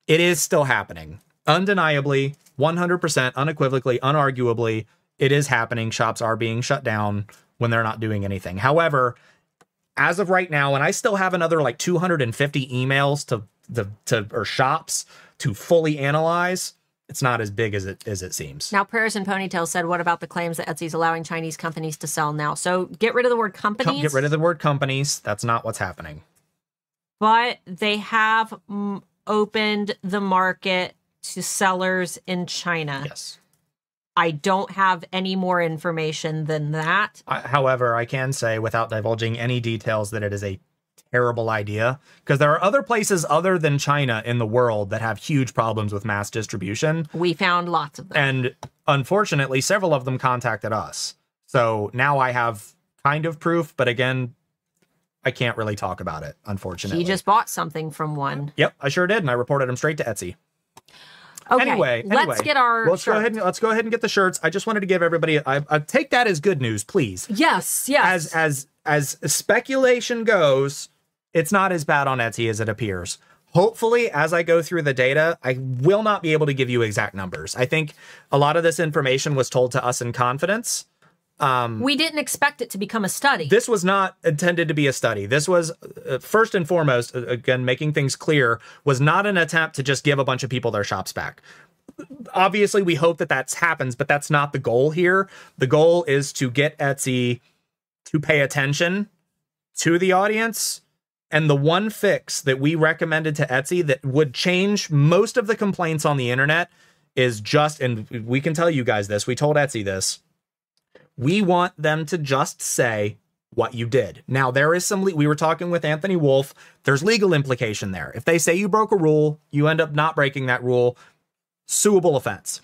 it is still happening. Undeniably, 100%, unequivocally, unarguably, it is happening. Shops are being shut down when they're not doing anything. However, as of right now, and I still have another like 250 emails to the to or shops to fully analyze, it's not as big as it as it seems. Now, Prayers and Ponytail said, "What about the claims that Etsy's allowing Chinese companies to sell now?" So get rid of the word Com- companies. Get rid of the word companies. That's not what's happening. but they have mm, opened the market to sellers in China. Yes. I don't have any more information than that. I, however, I can say without divulging any details that it is a terrible idea because there are other places other than China in the world that have huge problems with mass distribution. We found lots of them. And unfortunately, several of them contacted us. So now I have kind of proof, but again, I can't really talk about it, unfortunately. He just bought something from one. Yep, I sure did, and I reported him straight to Etsy. Okay, anyway, let's anyway, get our let's go ahead and let's go ahead and get the shirts. I just wanted to give everybody. I, I take that as good news, please. Yes, yes. As as as speculation goes, it's not as bad on Etsy as it appears. Hopefully, as I go through the data, I will not be able to give you exact numbers. I think a lot of this information was told to us in confidence. Um, we didn't expect it to become a study. this was not intended to be a study. This was, uh, first and foremost, again, making things clear, was not an attempt to just give a bunch of people their shops back. Obviously, we hope that that happens, but that's not the goal here. The goal is to get Etsy to pay attention to the audience. And the one fix that we recommended to Etsy that would change most of the complaints on the internet is just, and we can tell you guys this, we told Etsy this we want them to just say what you did. Now, there is some, le- we were talking with Anthony Wolf, there's legal implication there. If they say you broke a rule, you end up not breaking that rule, suable offense.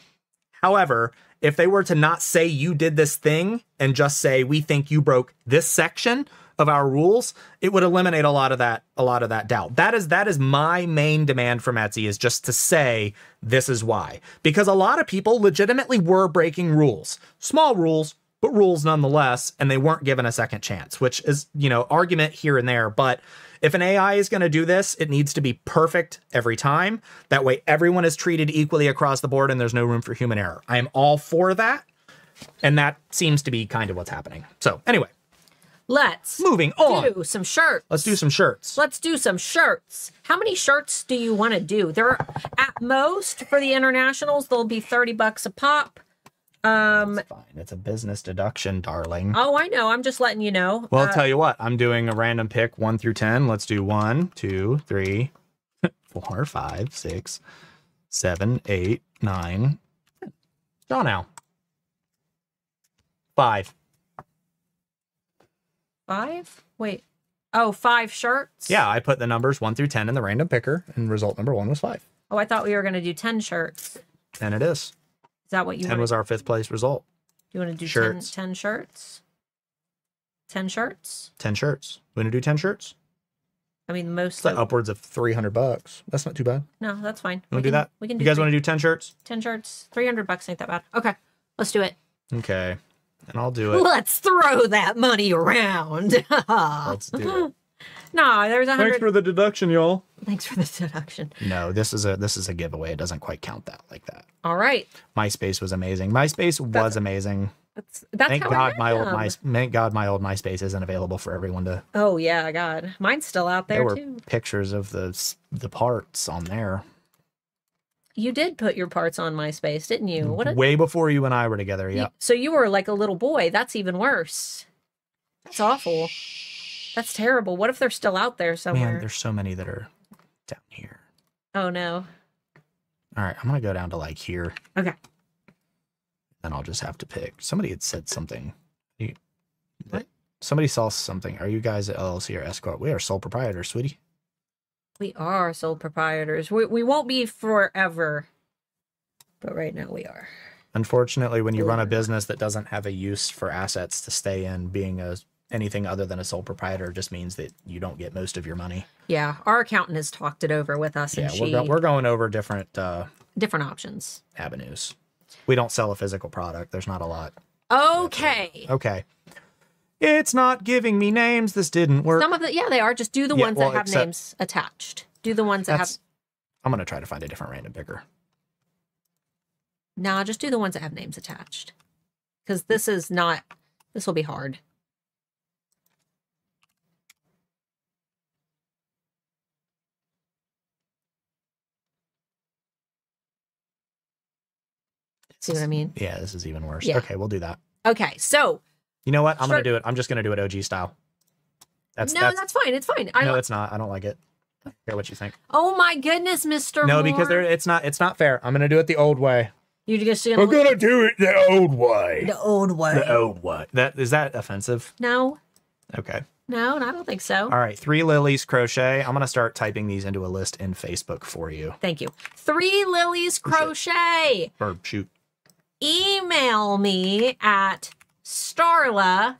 However, if they were to not say you did this thing and just say we think you broke this section of our rules, it would eliminate a lot of that a lot of that doubt. That is that is my main demand from Etsy is just to say this is why. Because a lot of people legitimately were breaking rules. Small rules, but rules nonetheless, and they weren't given a second chance, which is, you know, argument here and there, but if an AI is going to do this, it needs to be perfect every time. That way, everyone is treated equally across the board and there's no room for human error. I am all for that. And that seems to be kind of what's happening. So, anyway, Let's moving on. do some shirts. Let's do some shirts. Let's do some shirts. How many shirts do you want to do? There are at most for the internationals, they'll be 30 bucks a pop. Um Fine. It's a business deduction, darling. oh, I know. I'm just letting you know. Well, Uh, I'll tell you what, I'm doing a random pick one through 10. Let's do one, two, three, four, five, six, seven, eight, nine. Draw now. Five. Five? Wait. Oh, five shirts? Yeah, I put the numbers one through ten in the random picker, and result number one was five. Oh, I thought we were gonna do ten shirts. Is And it is. Is that what you ten want? was our fifth place result. Do you want to do shirts. 10, 10 shirts? Ten shirts? Ten shirts. We gonna do ten shirts? I mean, most. Like of- upwards of three hundred bucks. That's not too bad. No, that's fine. You We wanna do that? We can. You guys three- want to do ten shirts? ten shirts? Three hundred bucks ain't that bad. Okay, let's do it. Okay. And I'll do it. Let's throw that money around. Let's do it. no, there's a Thanks for the deduction, y'all. Thanks for the deduction. No, this is a this is a giveaway. It doesn't quite count that like that. All right, MySpace was amazing. MySpace was amazing. that's that's thank how God I my old am. my thank God my old MySpace isn't available for everyone to. Oh yeah, God, mine's still out there, there were too. pictures of the the parts on there You did put your parts on MySpace, didn't you? Mm, what? A, way before you and I were together. you- Yeah. So you were like a little boy. That's even worse. That's awful. That's terrible. What if they're still out there somewhere? Man, there's so many that are down here. oh no. All right, I'm gonna go down to like here. Okay. Then I'll just have to pick. Somebody had said something. You, that- Somebody saw something. Are you guys at LLC or S corp? We are sole proprietors, sweetie. We are sole proprietors. We we won't be forever, but right now we are. Unfortunately, when you run a business that doesn't have a use for assets to stay in, being a anything other than a sole proprietor just means that you don't get most of your money. Yeah, our accountant has talked it over with us, Yeah, and we're, she go- we're going over different uh, different options. avenues. We don't sell a physical product. There's not a lot. Okay. Okay. It's not giving me names. This didn't work. Some of the yeah, they are. Just do the Yeah, ones well, that have except- names attached. Do the ones that have I'm gonna try to find a different random picker. nah. Just do the ones that have names attached, because this is not. This will be hard. See what I mean? Yeah, this is even worse. Yeah. Okay, we'll do that. Okay, so You know what? I'm Sure. gonna do it. I'm just gonna do it OG style. That's no, that's, that's, fine. It's fine. I no, it's not. I don't like it. I don't care what you think. oh my goodness, Mister. No, because there it's not it's not fair. I'm gonna do it the old way. You just We're gonna do it the old way. the old way. The old way. That is that offensive? No, Okay. no, I don't think so. All right. Three lilies crochet. I'm gonna start typing these into a list in Facebook for you. Thank you. Three lilies crochet. Or shoot. Email me at starla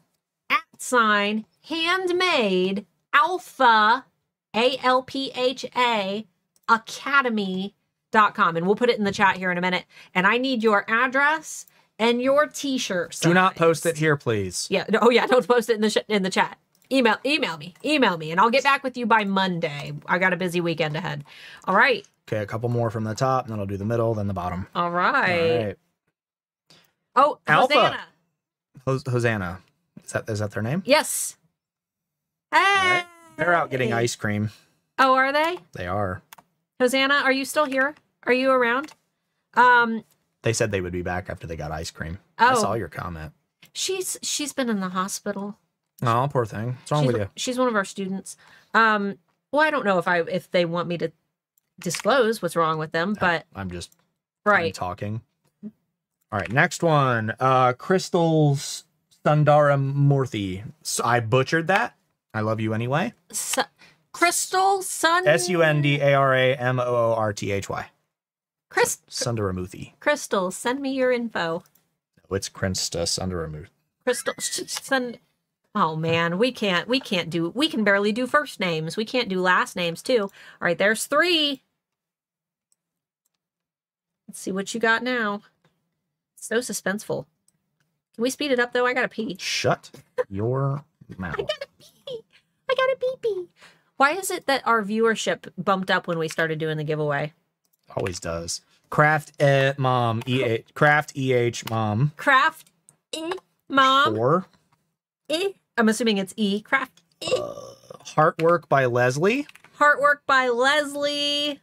at sign handmade alpha a l p h a academy dot com and we'll put it in the chat here in a minute. And I need your address and your t-shirt. Do not post it here, please. Yeah. Oh yeah. Don't post it in the sh- in the chat. Email email me. Email me, and I'll get back with you by Monday. I got a busy weekend ahead. All right. Okay, a couple more from the top, and then I'll do the middle, then the bottom. All right. All right. Oh, Alpha. Hosanna. Hos- Hosanna. Is that is that their name? Yes. Hey. They're out getting ice cream. Oh, are they? They are. Hosanna, are you still here? Are you around? Um, They said they would be back after they got ice cream. I Oh. saw your comment. she's she's been in the hospital. Oh, poor thing. What's wrong she's, with you? She's one of our students. Um, well, I don't know if I if they want me to disclose what's wrong with them, but I'm just I'm right. talking. All right, next one. Uh Crystal's Sundara Murthy. So I butchered that. I love you anyway. Su- Crystal Sun. S U N D A R A M O O R T H Y. Chris, Sundaramuthi. Crystal, send me your info. No, it's Krista Sundaramuthi. Crystal, send. Oh man, we can't. We can't do. We can barely do first names. We can't do last names too. All right, there's three. Let's see what you got now. So suspenseful. Can we speed it up though? I gotta pee. Shut your mouth. I gotta pee. I gotta pee pee. Why is it that our viewership bumped up when we started doing the giveaway? Always does. Craft eh, mom. E A Craft E H mom. Craft, eh, mom, Four. eh. I'm assuming it's E. Craft, eh. Heartwork by Leslie. Heartwork by Leslie.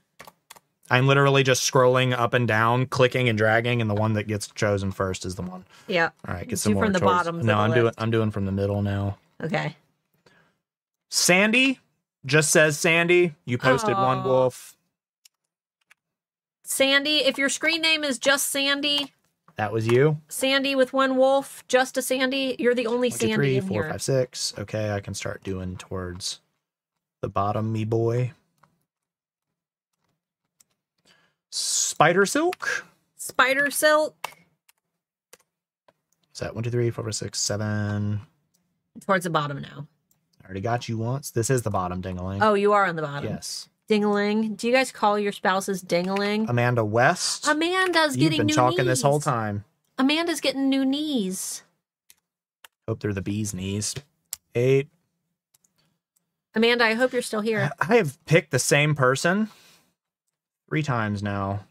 I'm literally just scrolling up and down, clicking and dragging, and the one that gets chosen first is the one. Yeah. All right, get Do some more from the choice. bottoms of No, I'm doing. I'm doing from the middle now. Okay. Sandy just says Sandy. You posted one wolf. Sandy, if your screen name is just Sandy, That was you. Sandy with one wolf. Just a Sandy. You're the only One, two, Sandy three, in four, five, six. Okay, I can start doing towards the bottom, me boy. Spider silk. Spider silk Is that one, two, three, four, five, six, seven? towards the bottom now. I already got you once. This is the bottom dingling. Oh, you are on the bottom. yes. Dingling. Do you guys call your spouses dingling? Amanda West. Amanda's You've getting been new talking knees. this whole time. Amanda's getting new knees. Hope they're the bee's knees. Eight. Amanda, I hope you're still here. I have picked the same person three times now.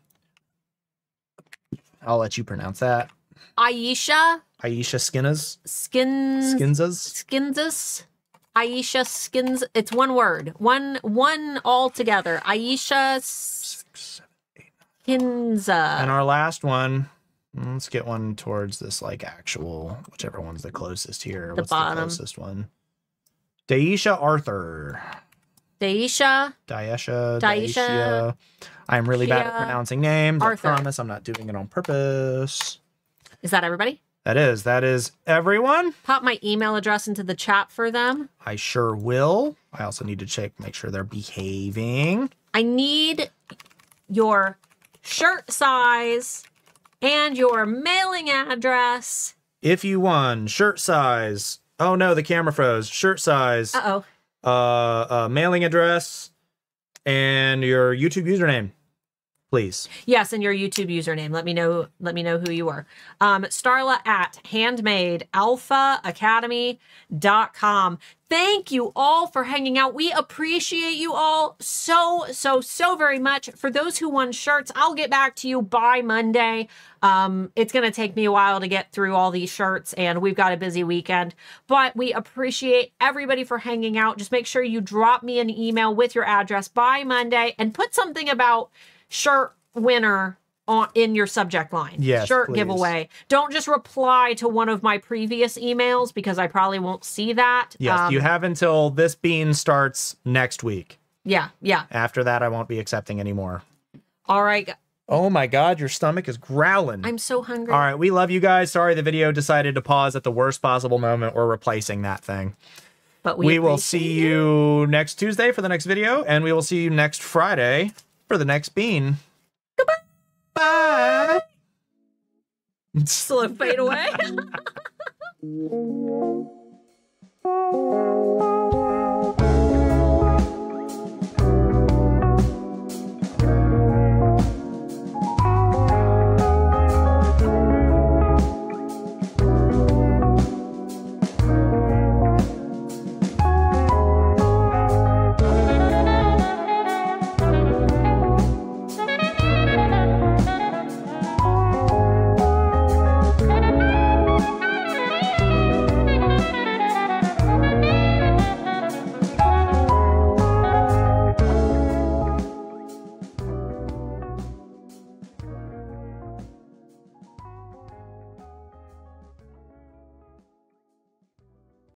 I'll let you pronounce that. Aisha Aisha Skinners. Skins Skinzas. Skinsus. Aisha Skins. It's one word. One one all together. Aisha Skinza. And our last one. Let's get one towards this like actual, whichever one's the closest here. The What's bottom. the closest one? Daisha Arthur. Daisha. Daisha. Daisha. I'm really bad at pronouncing names. Arthur. I promise I'm not doing it on purpose. Is that everybody? That is, that is everyone. Pop my email address into the chat for them. I sure will. I also need to check, make sure they're behaving. I need your shirt size and your mailing address. If you won, shirt size. Oh no, the camera froze. Shirt size. Uh oh. Uh, uh, mailing address, and your YouTube username, please. Yes, and your YouTube username. Let me know. Let me know who you are. Um, Starla at handmadealphaacademy.com. Thank you all for hanging out. We appreciate you all so, so, so very much. For those who won shirts, I'll get back to you by Monday. Um, it's going to take me a while to get through all these shirts, and we've got a busy weekend. But we appreciate everybody for hanging out. Just make sure you drop me an email with your address by Monday and put something about shirt winner on in your subject line. Yes, shirt please. giveaway. Don't just reply to one of my previous emails because I probably won't see that. Yes, Um, you have until this bean starts next week. Yeah, yeah. After that, I won't be accepting anymore. All right. Oh my God, your stomach is growling. I'm so hungry. All right, we love you guys. Sorry the video decided to pause at the worst possible moment. We're replacing that thing. But we, we, will see you next Tuesday for the next video, and we will see you next Friday for the next bean. Goodbye. Bye. Slow fade away.